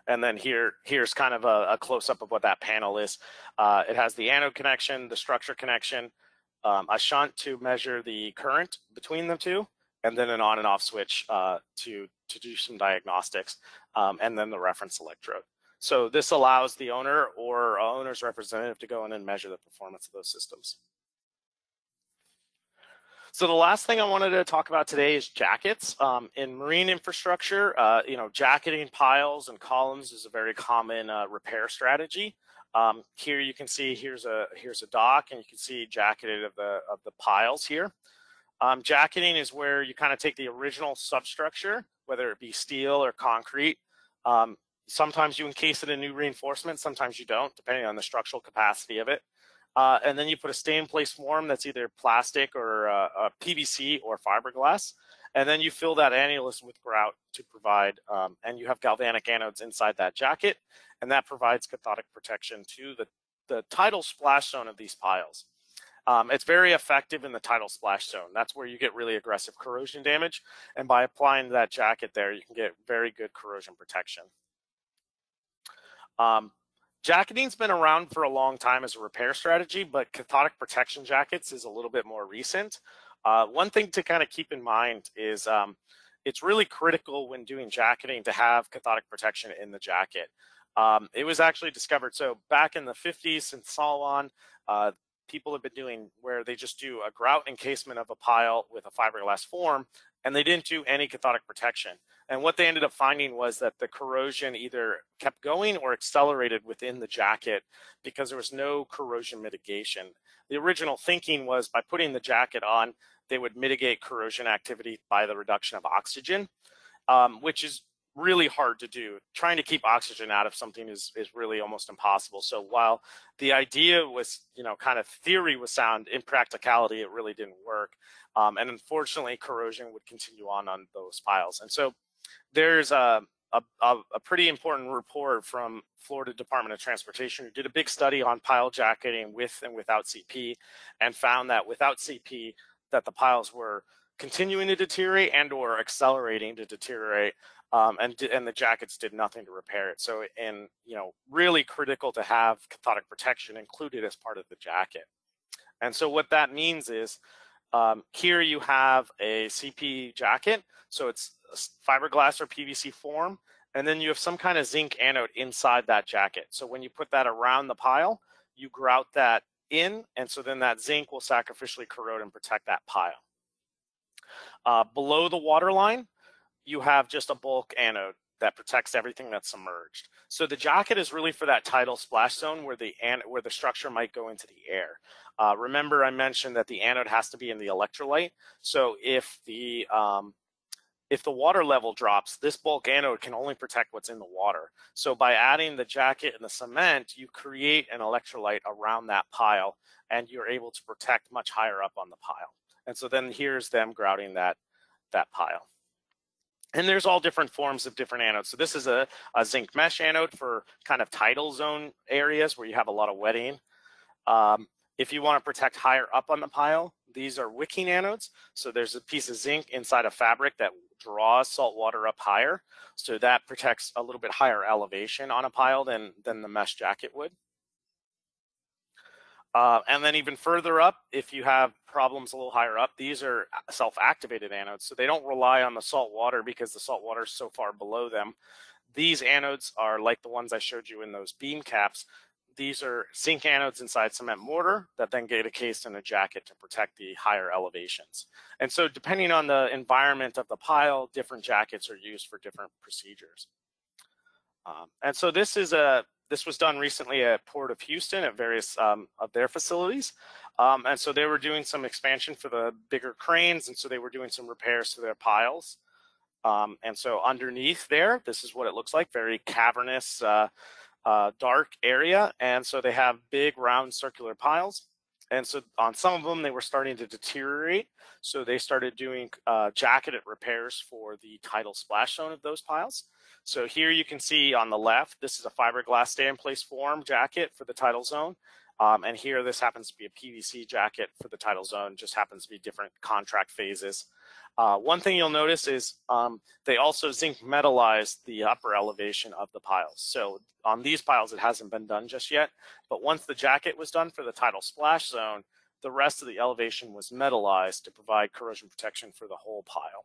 And then here, here's kind of a, a close-up of what that panel is. Uh, it has the anode connection, the structure connection, um, a shunt to measure the current between the two, and then an on and off switch uh, to, to do some diagnostics, um, and then the reference electrode. So this allows the owner or owner's representative to go in and measure the performance of those systems. So the last thing I wanted to talk about today is jackets. Um, in marine infrastructure, uh, you know, jacketing piles and columns is a very common uh, repair strategy. Um, here you can see here's a here's a dock, and you can see jacketed of the of the piles here. Um, jacketing is where you kind of take the original substructure, whether it be steel or concrete. Sometimes you encase it in new reinforcement, sometimes you don't, depending on the structural capacity of it. Uh, and then you put a stay in place form that's either plastic or uh, PVC or fiberglass. And then you fill that annulus with grout to provide, um, and you have galvanic anodes inside that jacket, and that provides cathodic protection to the, the tidal splash zone of these piles. Um, it's very effective in the tidal splash zone. That's where you get really aggressive corrosion damage. And by applying that jacket there, you can get very good corrosion protection. Um, jacketing's been around for a long time as a repair strategy, but cathodic protection jackets is a little bit more recent. Uh, one thing to kind of keep in mind is um, it's really critical when doing jacketing to have cathodic protection in the jacket. Um, it was actually discovered, so back in the 50s in Salwan, uh, people have been doing where they just do a grout encasement of a pile with a fiberglass form and they didn't do any cathodic protection. And what they ended up finding was that the corrosion either kept going or accelerated within the jacket because there was no corrosion mitigation. The original thinking was by putting the jacket on, they would mitigate corrosion activity by the reduction of oxygen, um, which is really hard to do. Trying to keep oxygen out of something is, is really almost impossible. So while the idea was, you know, kind of theory was sound, in practicality, it really didn't work. Um, and unfortunately, corrosion would continue on on those piles. And so there's a, a, a, pretty important report from Florida Department of Transportation who did a big study on pile jacketing with and without CP and found that without CP that the piles were continuing to deteriorate and or accelerating to deteriorate um, and and the jackets did nothing to repair it. So, and you know, really critical to have cathodic protection included as part of the jacket. And so, what that means is, um, here you have a CP jacket, so it's fiberglass or PVC form, and then you have some kind of zinc anode inside that jacket. So when you put that around the pile, you grout that in, and so then that zinc will sacrificially corrode and protect that pile. Uh, below the waterline, you have just a bulk anode that protects everything that's submerged. So the jacket is really for that tidal splash zone where the where the structure might go into the air. Uh, remember, I mentioned that the anode has to be in the electrolyte. So if the um, if the water level drops, this bulk anode can only protect what's in the water. So by adding the jacket and the cement, you create an electrolyte around that pile and you're able to protect much higher up on the pile. And so then here's them grouting that, that pile. And there's all different forms of different anodes. So this is a, a zinc mesh anode for kind of tidal zone areas where you have a lot of wetting. Um, if you want to protect higher up on the pile, these are wicking anodes. So there's a piece of zinc inside a fabric that draws salt water up higher. So that protects a little bit higher elevation on a pile than, than the mesh jacket would. Uh, and then even further up, if you have problems a little higher up, these are self-activated anodes. So they don't rely on the salt water because the salt water is so far below them. These anodes are like the ones I showed you in those beam caps. These are zinc anodes inside cement mortar that then get encased in a jacket to protect the higher elevations. And so depending on the environment of the pile, different jackets are used for different procedures. Um, and so this is a this was done recently at Port of Houston at various um, of their facilities. Um, and so they were doing some expansion for the bigger cranes. And so they were doing some repairs to their piles. Um, and so underneath there, this is what it looks like, very cavernous, uh, uh, dark area. And so they have big round circular piles. And so on some of them, they were starting to deteriorate. So they started doing uh, jacketed repairs for the tidal splash zone of those piles. So here you can see on the left, this is a fiberglass stay in place form jacket for the tidal zone. Um, and here this happens to be a PVC jacket for the tidal zone, just happens to be different contract phases. Uh, one thing you'll notice is um, they also zinc metallized the upper elevation of the piles. So on these piles, it hasn't been done just yet. But once the jacket was done for the tidal splash zone, the rest of the elevation was metallized to provide corrosion protection for the whole pile.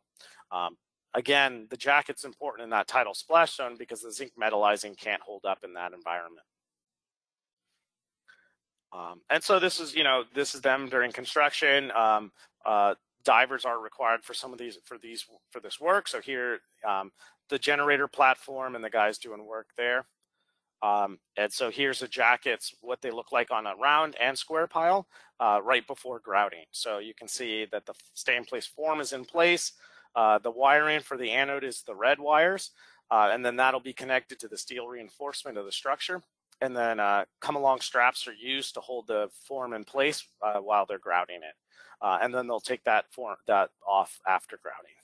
Um, Again, the jacket's important in that tidal splash zone because the zinc metallizing can't hold up in that environment. Um, and so this is, you know, this is them during construction. Um, uh, divers are required for some of these, for these, for this work. So here, um, the generator platform and the guys doing work there. Um, and so here's the jackets, what they look like on a round and square pile uh, right before grouting. So you can see that the stay in place form is in place. Uh, the wiring for the anode is the red wires, uh, and then that'll be connected to the steel reinforcement of the structure. And then uh, come along straps are used to hold the form in place uh, while they're grouting it. Uh, and then they'll take that form that off after grouting.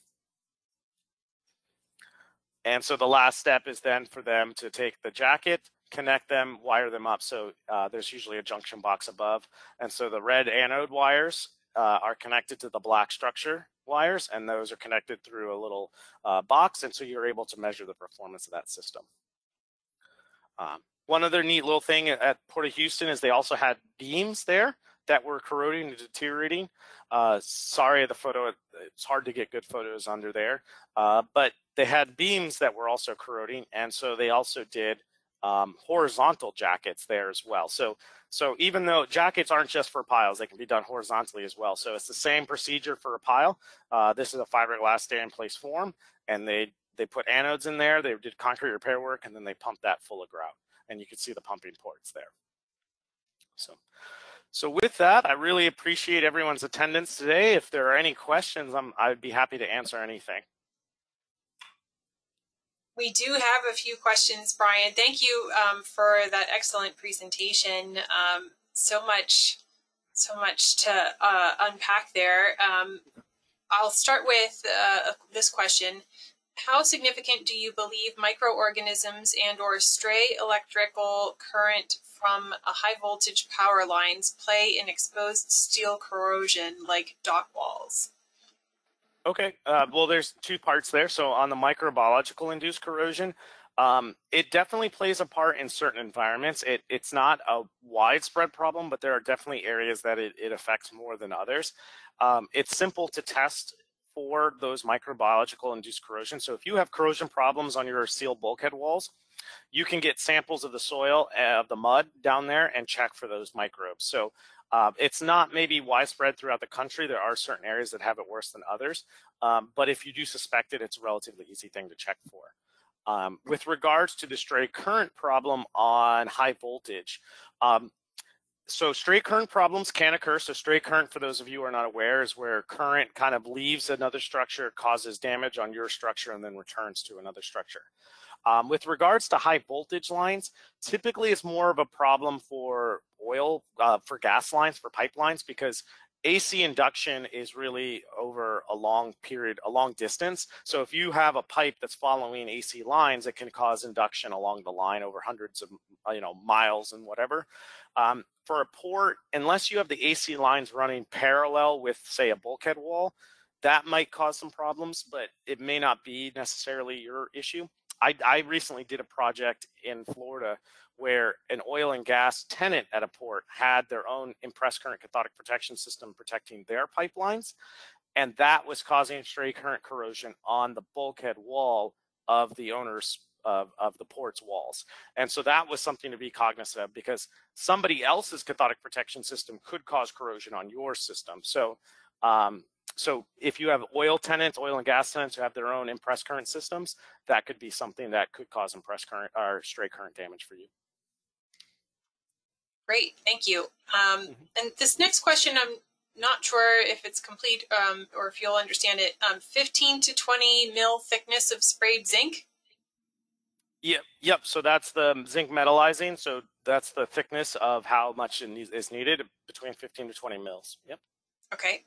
And so the last step is then for them to take the jacket, connect them, wire them up. So uh, there's usually a junction box above. And so the red anode wires uh, are connected to the black structure wires, and those are connected through a little uh, box, and so you're able to measure the performance of that system. Um, one other neat little thing at Port of Houston is they also had beams there that were corroding and deteriorating. Uh, sorry, the photo, it's hard to get good photos under there, uh, but they had beams that were also corroding, and so they also did um, horizontal jackets there as well. So so even though jackets aren't just for piles, they can be done horizontally as well. So it's the same procedure for a pile. Uh, this is a fiberglass stay in place form, and they they put anodes in there. They did concrete repair work, and then they pumped that full of grout, and you can see the pumping ports there. So. So with that, I really appreciate everyone's attendance today. If there are any questions, I'm, I'd be happy to answer anything. We do have a few questions, Brian. Thank you um, for that excellent presentation. Um, so much, so much to uh, unpack there. Um, I'll start with uh, this question. How significant do you believe microorganisms and or stray electrical current from a high voltage power lines play in exposed steel corrosion like dock walls? Okay, uh, well, there's two parts there. So on the microbiological induced corrosion, um, it definitely plays a part in certain environments. It, it's not a widespread problem, but there are definitely areas that it, it affects more than others. Um, it's simple to test for those microbiological induced corrosion. So if you have corrosion problems on your steel bulkhead walls, you can get samples of the soil, uh, of the mud down there and check for those microbes. So uh, it's not maybe widespread throughout the country. There are certain areas that have it worse than others. Um, but if you do suspect it, it's a relatively easy thing to check for. Um, with regards to the stray current problem on high voltage, um, so stray current problems can occur. So stray current, for those of you who are not aware, is where current kind of leaves another structure, causes damage on your structure, and then returns to another structure. Um, with regards to high voltage lines, typically it's more of a problem for oil, uh, for gas lines, for pipelines, because AC induction is really over a long period, a long distance. So if you have a pipe that's following AC lines, it can cause induction along the line over hundreds of uh, you know miles and whatever. Um, for a port, unless you have the AC lines running parallel with, say, a bulkhead wall, that might cause some problems, but it may not be necessarily your issue. I, I recently did a project in Florida where an oil and gas tenant at a port had their own impressed current cathodic protection system protecting their pipelines. And that was causing stray current corrosion on the bulkhead wall of the owner's of, of the port's walls. And so that was something to be cognizant of because somebody else's cathodic protection system could cause corrosion on your system. So um, so if you have oil tenants, oil and gas tenants who have their own impressed current systems, that could be something that could cause impressed current or stray current damage for you. Great, thank you. Um, mm-hmm. And this next question, I'm not sure if it's complete um, or if you'll understand it. Um, 15 to 20 mil thickness of sprayed zinc. Yep, yep. So that's the zinc metallizing. So that's the thickness of how much is needed between 15 to 20 mils. Yep. Okay.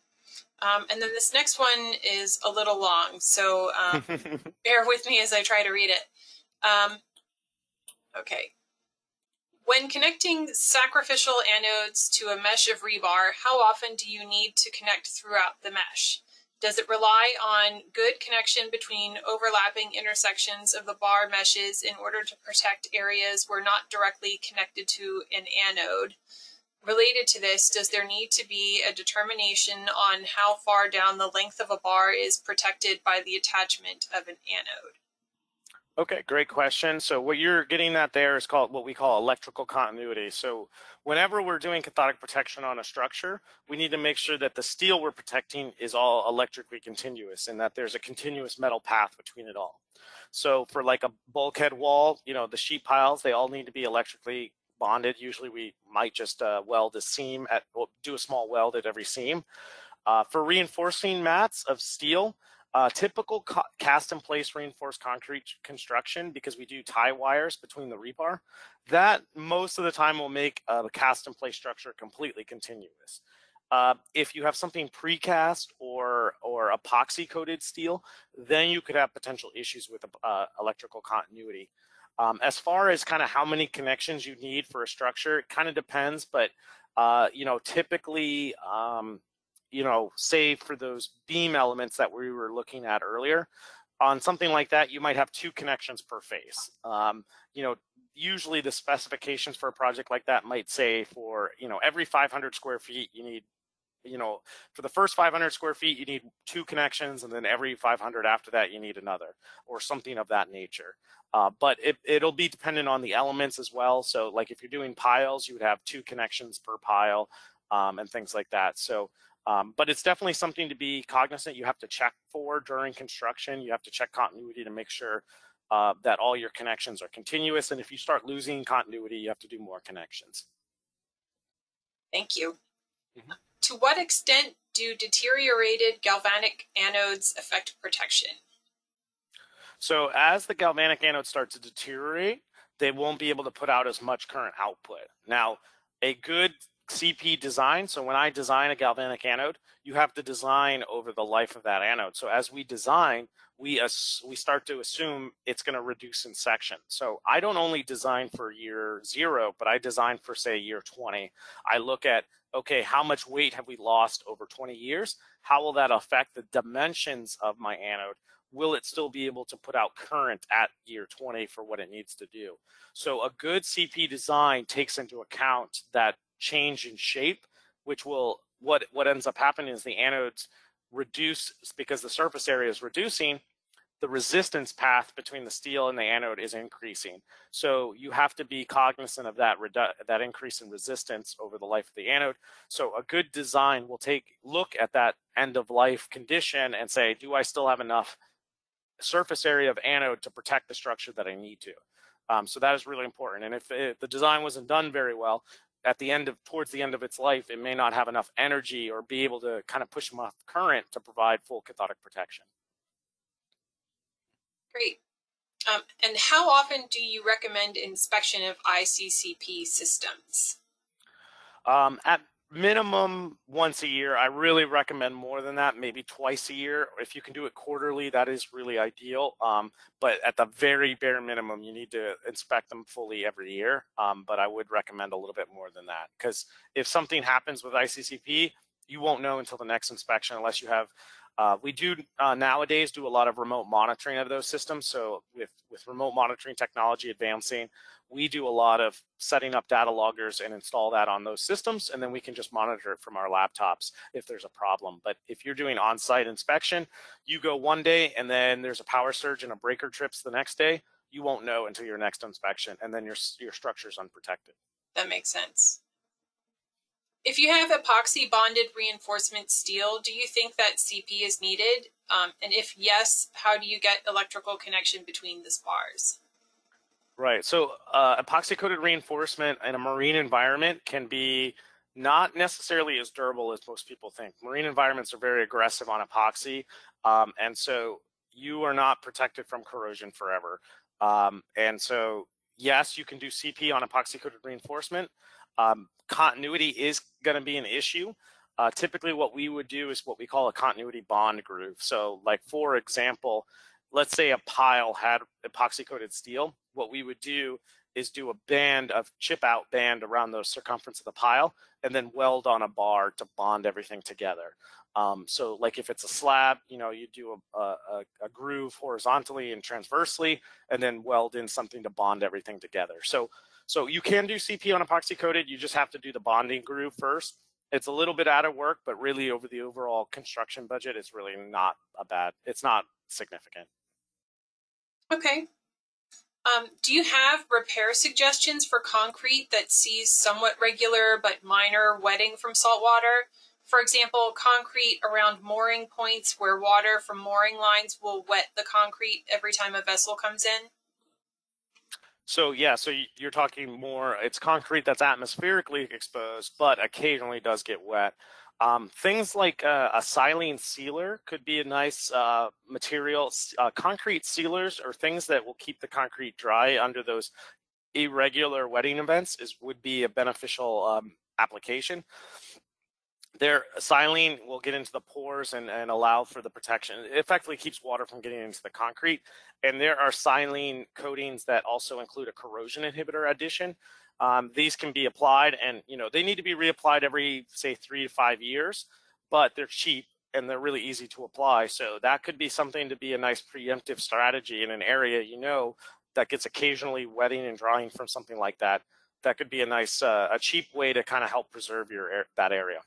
Um, and then this next one is a little long, so um, bear with me as I try to read it. Um, okay. When connecting sacrificial anodes to a mesh of rebar, how often do you need to connect throughout the mesh? Does it rely on good connection between overlapping intersections of the bar meshes in order to protect areas where not directly connected to an anode? Related to this, does there need to be a determination on how far down the length of a bar is protected by the attachment of an anode? Okay, great question. So what you're getting at there is called what we call electrical continuity. So whenever we're doing cathodic protection on a structure, we need to make sure that the steel we're protecting is all electrically continuous and that there's a continuous metal path between it all. So for like a bulkhead wall, you know, the sheet piles, they all need to be electrically bonded. Usually we might just uh, weld a seam at, well, do a small weld at every seam. Uh, for reinforcing mats of steel, uh, typical cast in place reinforced concrete construction, because we do tie wires between the rebar, that most of the time will make a cast in place structure completely continuous. Uh, if you have something precast or or epoxy coated steel, then you could have potential issues with uh, electrical continuity. Um, as far as kind of how many connections you need for a structure, it kind of depends, but uh, you know, typically, um, you know, say for those beam elements that we were looking at earlier, on something like that, you might have two connections per face. Um, you know, usually the specifications for a project like that might say for, you know, every 500 square feet, you need you know, for the first 500 square feet, you need two connections, and then every 500 after that, you need another, or something of that nature. Uh, but it, it'll be dependent on the elements as well. So, like if you're doing piles, you would have two connections per pile, um, and things like that. So, um, but it's definitely something to be cognizant. You have to check for during construction. You have to check continuity to make sure uh, that all your connections are continuous. And if you start losing continuity, you have to do more connections. Thank you. Mm -hmm to what extent do deteriorated galvanic anodes affect protection? So as the galvanic anodes start to deteriorate, they won't be able to put out as much current output. Now, a good CP design, so when I design a galvanic anode, you have to design over the life of that anode. So as we design, we we start to assume it's going to reduce in section. So I don't only design for year zero, but I design for say year 20. I look at okay, how much weight have we lost over 20 years? How will that affect the dimensions of my anode? Will it still be able to put out current at year 20 for what it needs to do? So a good CP design takes into account that change in shape, which will, what, what ends up happening is the anodes reduce because the surface area is reducing, the resistance path between the steel and the anode is increasing. So you have to be cognizant of that that increase in resistance over the life of the anode. So a good design will take look at that end of life condition and say, do I still have enough surface area of anode to protect the structure that I need to? Um, so that is really important. And if, if the design wasn't done very well, at the end of towards the end of its life, it may not have enough energy or be able to kind of push enough current to provide full cathodic protection. Great. Um, and how often do you recommend inspection of ICCP systems? Um, at minimum once a year. I really recommend more than that, maybe twice a year. If you can do it quarterly, that is really ideal. Um, but at the very bare minimum, you need to inspect them fully every year. Um, but I would recommend a little bit more than that because if something happens with ICCP, you won't know until the next inspection unless you have uh, we do uh, nowadays do a lot of remote monitoring of those systems. So with, with remote monitoring technology advancing, we do a lot of setting up data loggers and install that on those systems, and then we can just monitor it from our laptops if there's a problem. But if you're doing on-site inspection, you go one day and then there's a power surge and a breaker trips the next day, you won't know until your next inspection, and then your, your structure's unprotected. That makes sense. If you have epoxy bonded reinforcement steel, do you think that CP is needed? Um, and if yes, how do you get electrical connection between the spars? Right. So uh, epoxy coated reinforcement in a marine environment can be not necessarily as durable as most people think. Marine environments are very aggressive on epoxy, um, and so you are not protected from corrosion forever. Um, and so, yes, you can do CP on epoxy coated reinforcement. Um, continuity is going to be an issue. Uh, typically, what we would do is what we call a continuity bond groove. So, like for example, let's say a pile had epoxy coated steel. What we would do is do a band of chip out band around the circumference of the pile and then weld on a bar to bond everything together. Um, so like if it's a slab, you know, you do a, a, a, groove horizontally and transversely and then weld in something to bond everything together. So so you can do CP on epoxy coated. You just have to do the bonding groove first. It's a little bit out of work, but really over the overall construction budget, it's really not a bad, it's not significant. Okay. Um, do you have repair suggestions for concrete that sees somewhat regular but minor wetting from salt water? For example, concrete around mooring points where water from mooring lines will wet the concrete every time a vessel comes in? So yeah, so you're talking more. It's concrete that's atmospherically exposed, but occasionally does get wet. Um, things like uh, a silane sealer could be a nice uh, material. Uh, concrete sealers or things that will keep the concrete dry under those irregular wetting events. Is would be a beneficial um, application their silane will get into the pores and, and allow for the protection. It effectively keeps water from getting into the concrete. And there are silane coatings that also include a corrosion inhibitor addition. Um, these can be applied and, you know, they need to be reapplied every, say, three to five years, but they're cheap and they're really easy to apply. So that could be something to be a nice preemptive strategy in an area, you know, that gets occasionally wetting and drying from something like that. That could be a nice, uh, a cheap way to kind of help preserve your that area.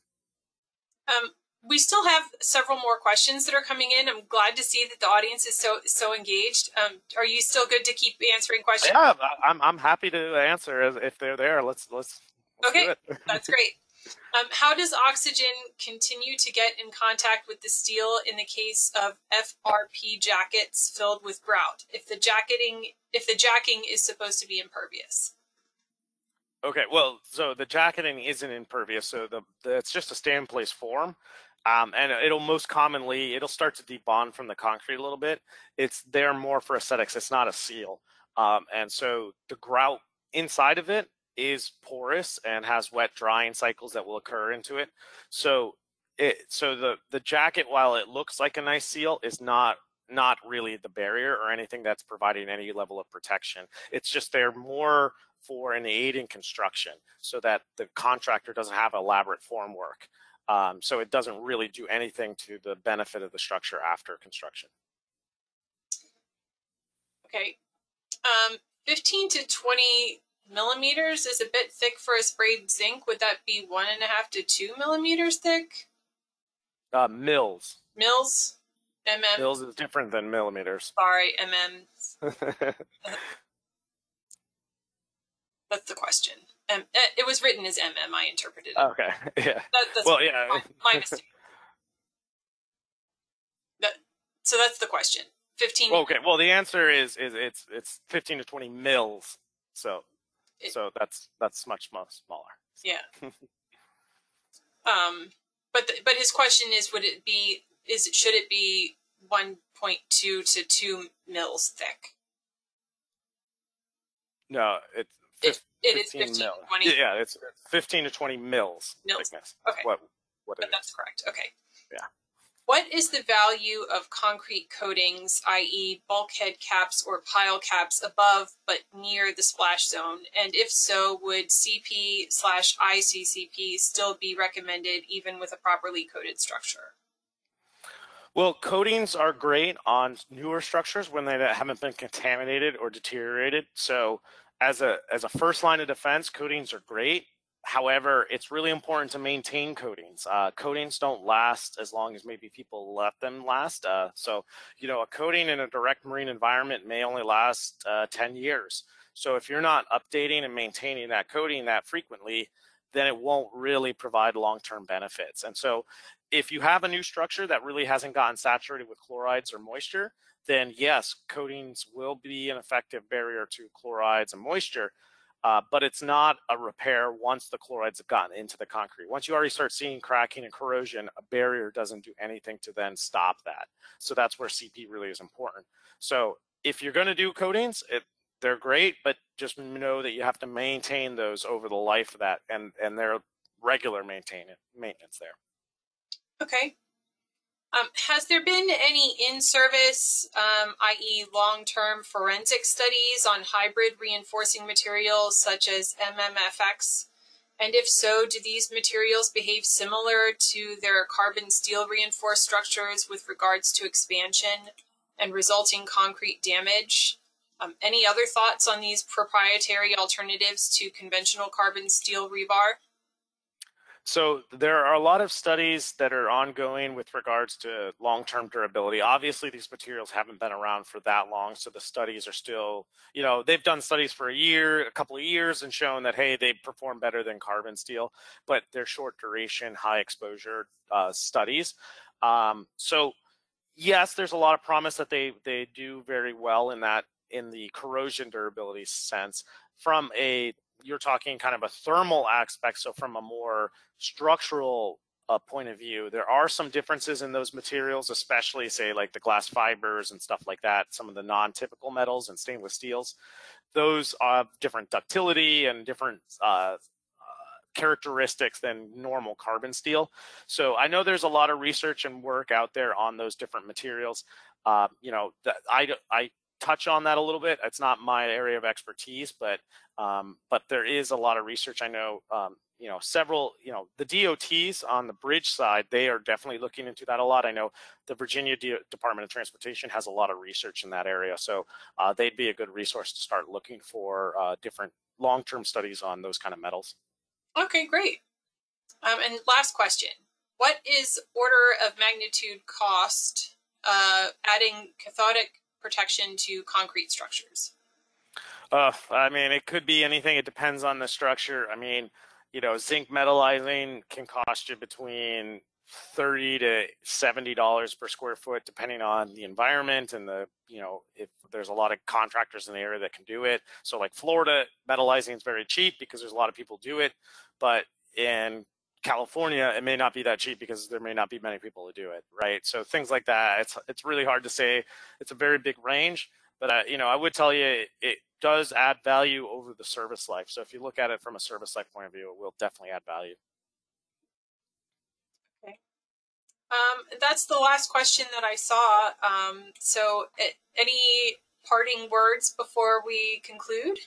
Um, we still have several more questions that are coming in. I'm glad to see that the audience is so so engaged. Um, are you still good to keep answering questions? Yeah, I'm I'm happy to answer if they're there. Let's let's. let's okay, that's great. Um, how does oxygen continue to get in contact with the steel in the case of FRP jackets filled with grout? If the jacketing, if the jacking is supposed to be impervious. Okay, well, so the jacketing isn't impervious, so the, the it's just a stay in place form. Um, and it'll most commonly it'll start to debond from the concrete a little bit. It's there more for aesthetics. It's not a seal, um, and so the grout inside of it is porous and has wet drying cycles that will occur into it. So it so the the jacket, while it looks like a nice seal, is not not really the barrier or anything that's providing any level of protection. It's just there more for an aid in construction so that the contractor doesn't have elaborate form work. Um, so it doesn't really do anything to the benefit of the structure after construction. Okay. Um, 15 to 20 millimeters is a bit thick for a sprayed zinc. Would that be one and a half to two millimeters thick? Uh, mils. Mils? Mm? Mils is different than millimeters. Sorry, mm. That's the question. Um, it was written as MM. I interpreted it. Okay. Yeah. That, that's well, yeah. My, my mistake. That, so that's the question. Fifteen. okay. Well, the answer is is it's it's fifteen to twenty mils. So it, so that's that's much much smaller. Yeah. um, but the, but his question is, would it be is it, should it be 1.2 to 2 mils thick? No, it's It, fif- it is 15 mil. to 20. Yeah, it's 15 to 20 mils Mils. thickness. Okay. What what But that's is. correct. Okay. Yeah. What is the value of concrete coatings, i.e., bulkhead caps or pile caps above but near the splash zone? And if so, would CP slash ICCP still be recommended even with a properly coated structure? Well, coatings are great on newer structures when they haven't been contaminated or deteriorated. So, as a as a first line of defense, coatings are great. However, it's really important to maintain coatings. Uh, coatings don't last as long as maybe people let them last. Uh, so, you know, a coating in a direct marine environment may only last uh, 10 years. So, if you're not updating and maintaining that coating that frequently, then it won't really provide long term benefits. And so, if you have a new structure that really hasn't gotten saturated with chlorides or moisture, then yes, coatings will be an effective barrier to chlorides and moisture. Uh, but it's not a repair once the chlorides have gotten into the concrete. Once you already start seeing cracking and corrosion, a barrier doesn't do anything to then stop that. So that's where CP really is important. So if you're going to do coatings, it, they're great, but just know that you have to maintain those over the life of that, and and they're regular maintain maintenance there. Okay. Um, has there been any in-service, um, i.e. long-term forensic studies on hybrid reinforcing materials such as MMFX? And if so, do these materials behave similar to their carbon steel reinforced structures with regards to expansion and resulting concrete damage? Um, any other thoughts on these proprietary alternatives to conventional carbon steel rebar? So there are a lot of studies that are ongoing with regards to long-term durability. Obviously, these materials haven't been around for that long, so the studies are still, you know, they've done studies for a year, a couple of years, and shown that hey, they perform better than carbon steel, but they're short duration, high exposure uh, studies. Um, so yes, there's a lot of promise that they they do very well in that in the corrosion durability sense. From a you're talking kind of a thermal aspect, so from a more structural uh, point of view, there are some differences in those materials, especially say like the glass fibers and stuff like that, some of the non-typical metals and stainless steels. Those have different ductility and different uh, characteristics than normal carbon steel. So I know there's a lot of research and work out there on those different materials. Uh, you know, I, I touch on that a little bit. It's not my area of expertise, but um, but there is a lot of research. I know, um, you know, several, you know, the DOTs on the bridge side, they are definitely looking into that a lot. I know the Virginia D Department of Transportation has a lot of research in that area, so uh, they'd be a good resource to start looking for uh, different long-term studies on those kind of metals. Okay, great. Um, and last question: What is order of magnitude cost uh, adding cathodic protection to concrete structures? Uh, I mean, it could be anything. It depends on the structure. I mean, you know, zinc metallizing can cost you between thirty to seventy dollars per square foot, depending on the environment and the, you know, if there's a lot of contractors in the area that can do it. So, like Florida, metallizing is very cheap because there's a lot of people do it, but in California, it may not be that cheap because there may not be many people to do it, right? So things like that, it's it's really hard to say. It's a very big range, but uh, you know, I would tell you it does add value over the service life. So if you look at it from a service life point of view, it will definitely add value. Okay. Um, that's the last question that I saw. Um, so, any parting words before we conclude?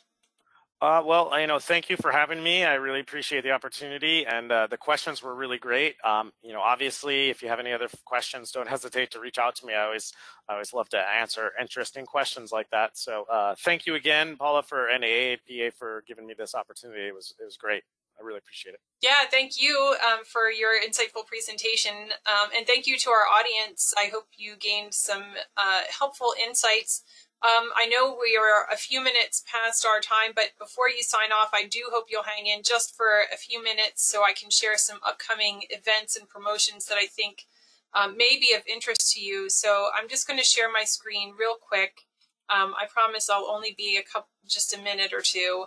Uh, well, you know, thank you for having me. I really appreciate the opportunity, and uh, the questions were really great. Um, you know, obviously, if you have any other questions, don't hesitate to reach out to me. I always, I always love to answer interesting questions like that. So, uh, thank you again, Paula, for NAAPA for giving me this opportunity. It was, it was great. I really appreciate it. Yeah, thank you um, for your insightful presentation, um, and thank you to our audience. I hope you gained some uh, helpful insights. Um, I know we are a few minutes past our time, but before you sign off, I do hope you'll hang in just for a few minutes so I can share some upcoming events and promotions that I think um, may be of interest to you. So I'm just going to share my screen real quick. Um, I promise I'll only be a couple, just a minute or two.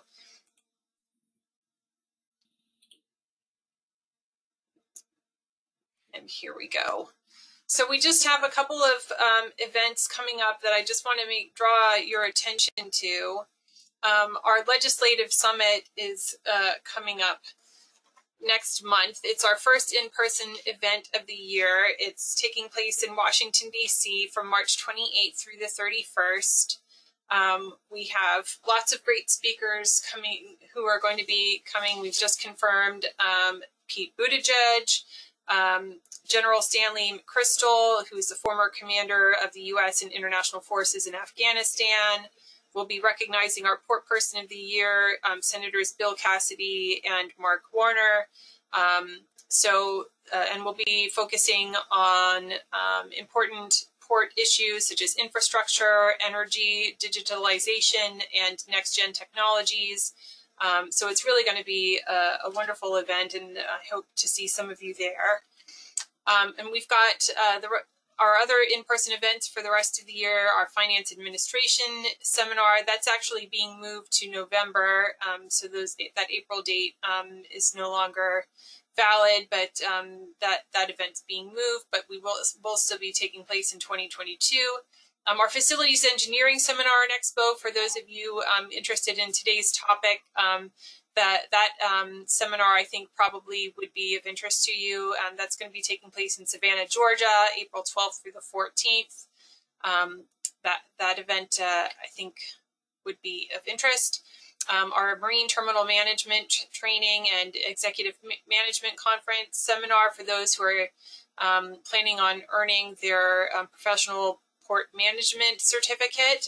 And here we go. So we just have a couple of um, events coming up that I just want to make draw your attention to. Um, our legislative summit is uh, coming up next month. It's our first in-person event of the year. It's taking place in Washington, D.C. from March 28th through the 31st. Um, we have lots of great speakers coming who are going to be coming. We've just confirmed um, Pete Buttigieg, um, General Stanley McChrystal, who is the former commander of the U.S. and international forces in Afghanistan. We'll be recognizing our port person of the year, um, Senators Bill Cassidy and Mark Warner. Um, so, uh, and we'll be focusing on um, important port issues such as infrastructure, energy, digitalization, and next gen technologies. Um, so it's really going to be a, a, wonderful event, and I hope to see some of you there. Um, and we've got uh, the our other in-person events for the rest of the year, our finance administration seminar, that's actually being moved to November. Um, so those that April date um, is no longer valid, but um, that that event's being moved. But we will will still be taking place in 2022. Um, our facilities engineering seminar and expo for those of you um, interested in today's topic. Um, that that um, seminar I think probably would be of interest to you. Um, that's going to be taking place in Savannah, Georgia, April 12th through the 14th. Um, that that event uh, I think would be of interest. Our Marine Terminal Management Training and Executive Management Conference seminar for those who are planning on earning their professional port management certificate.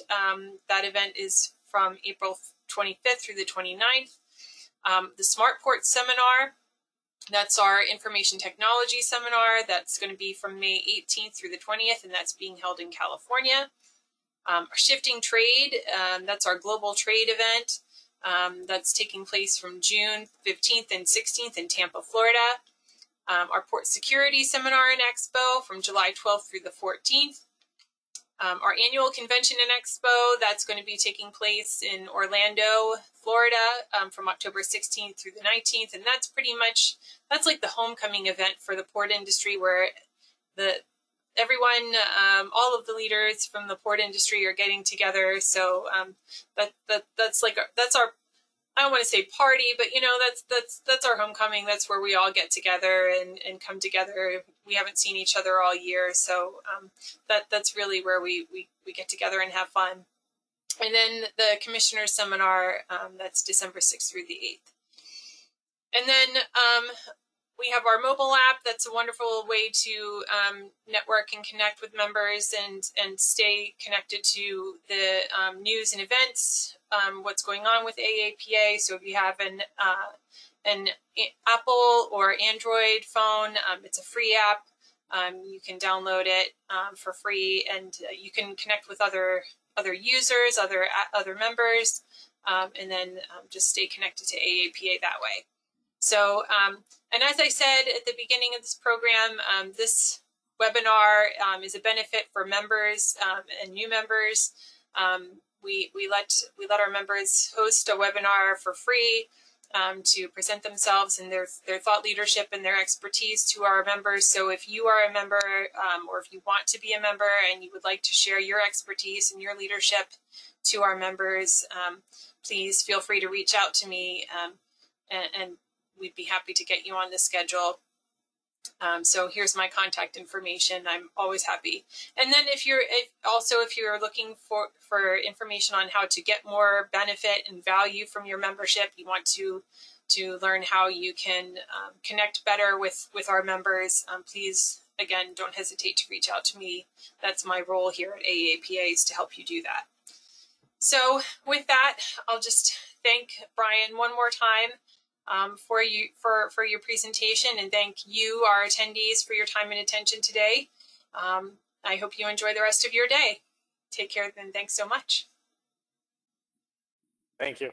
that event is from April 25th through the 29th. Um, the SmartPort seminar, that's our information technology seminar. That's going to be from May 18th through the 20th, and that's being held in California. Um, our Shifting Trade, um, that's our global trade event. Um, that's taking place from June 15th and 16th in Tampa, Florida. Um, our Port Security Seminar and Expo from July 12th through the 14th. Um, our annual convention and expo, that's going to be taking place in Orlando, Florida um, from October 16th through the 19th. And that's pretty much, that's like the homecoming event for the port industry where the everyone, um, all of the leaders from the port industry are getting together. So um, that, that that's like, that's our I don't want to say party, but you know, that's that's that's our homecoming. That's where we all get together and, and come together. We haven't seen each other all year, so um, that that's really where we, we we get together and have fun. And then the commissioners seminar um, that's December sixth through the eighth. And then um, we have our mobile app. That's a wonderful way to um, network and connect with members and and stay connected to the um, news and events, um, what's going on with AAPA. So if you have an uh, an Apple or Android phone, um, it's a free app. Um, you can download it um, for free, and uh, you can connect with other other users, other other members, and then just stay connected to AAPA that way. So, um, and as I said at the beginning of this program, um, this webinar um, is a benefit for members um, and new members. Um, we, we, let, we let our members host a webinar for free um, to present themselves and their, their thought leadership and their expertise to our members. So if you are a member um, or if you want to be a member and you would like to share your expertise and your leadership to our members, um, please feel free to reach out to me um, and, and we'd be happy to get you on the schedule. Um, so here's my contact information. I'm always happy. And then if you're if also if you're looking for for information on how to get more benefit and value from your membership, you want to to learn how you can um, connect better with with our members. Um, please again don't hesitate to reach out to me. That's my role here at AAPA is to help you do that. So with that, I'll just thank Brian one more time um, for you for for your presentation and thank you our attendees for your time and attention today. Um, i hope you enjoy the rest of your day. Take care and thanks so much. Thank you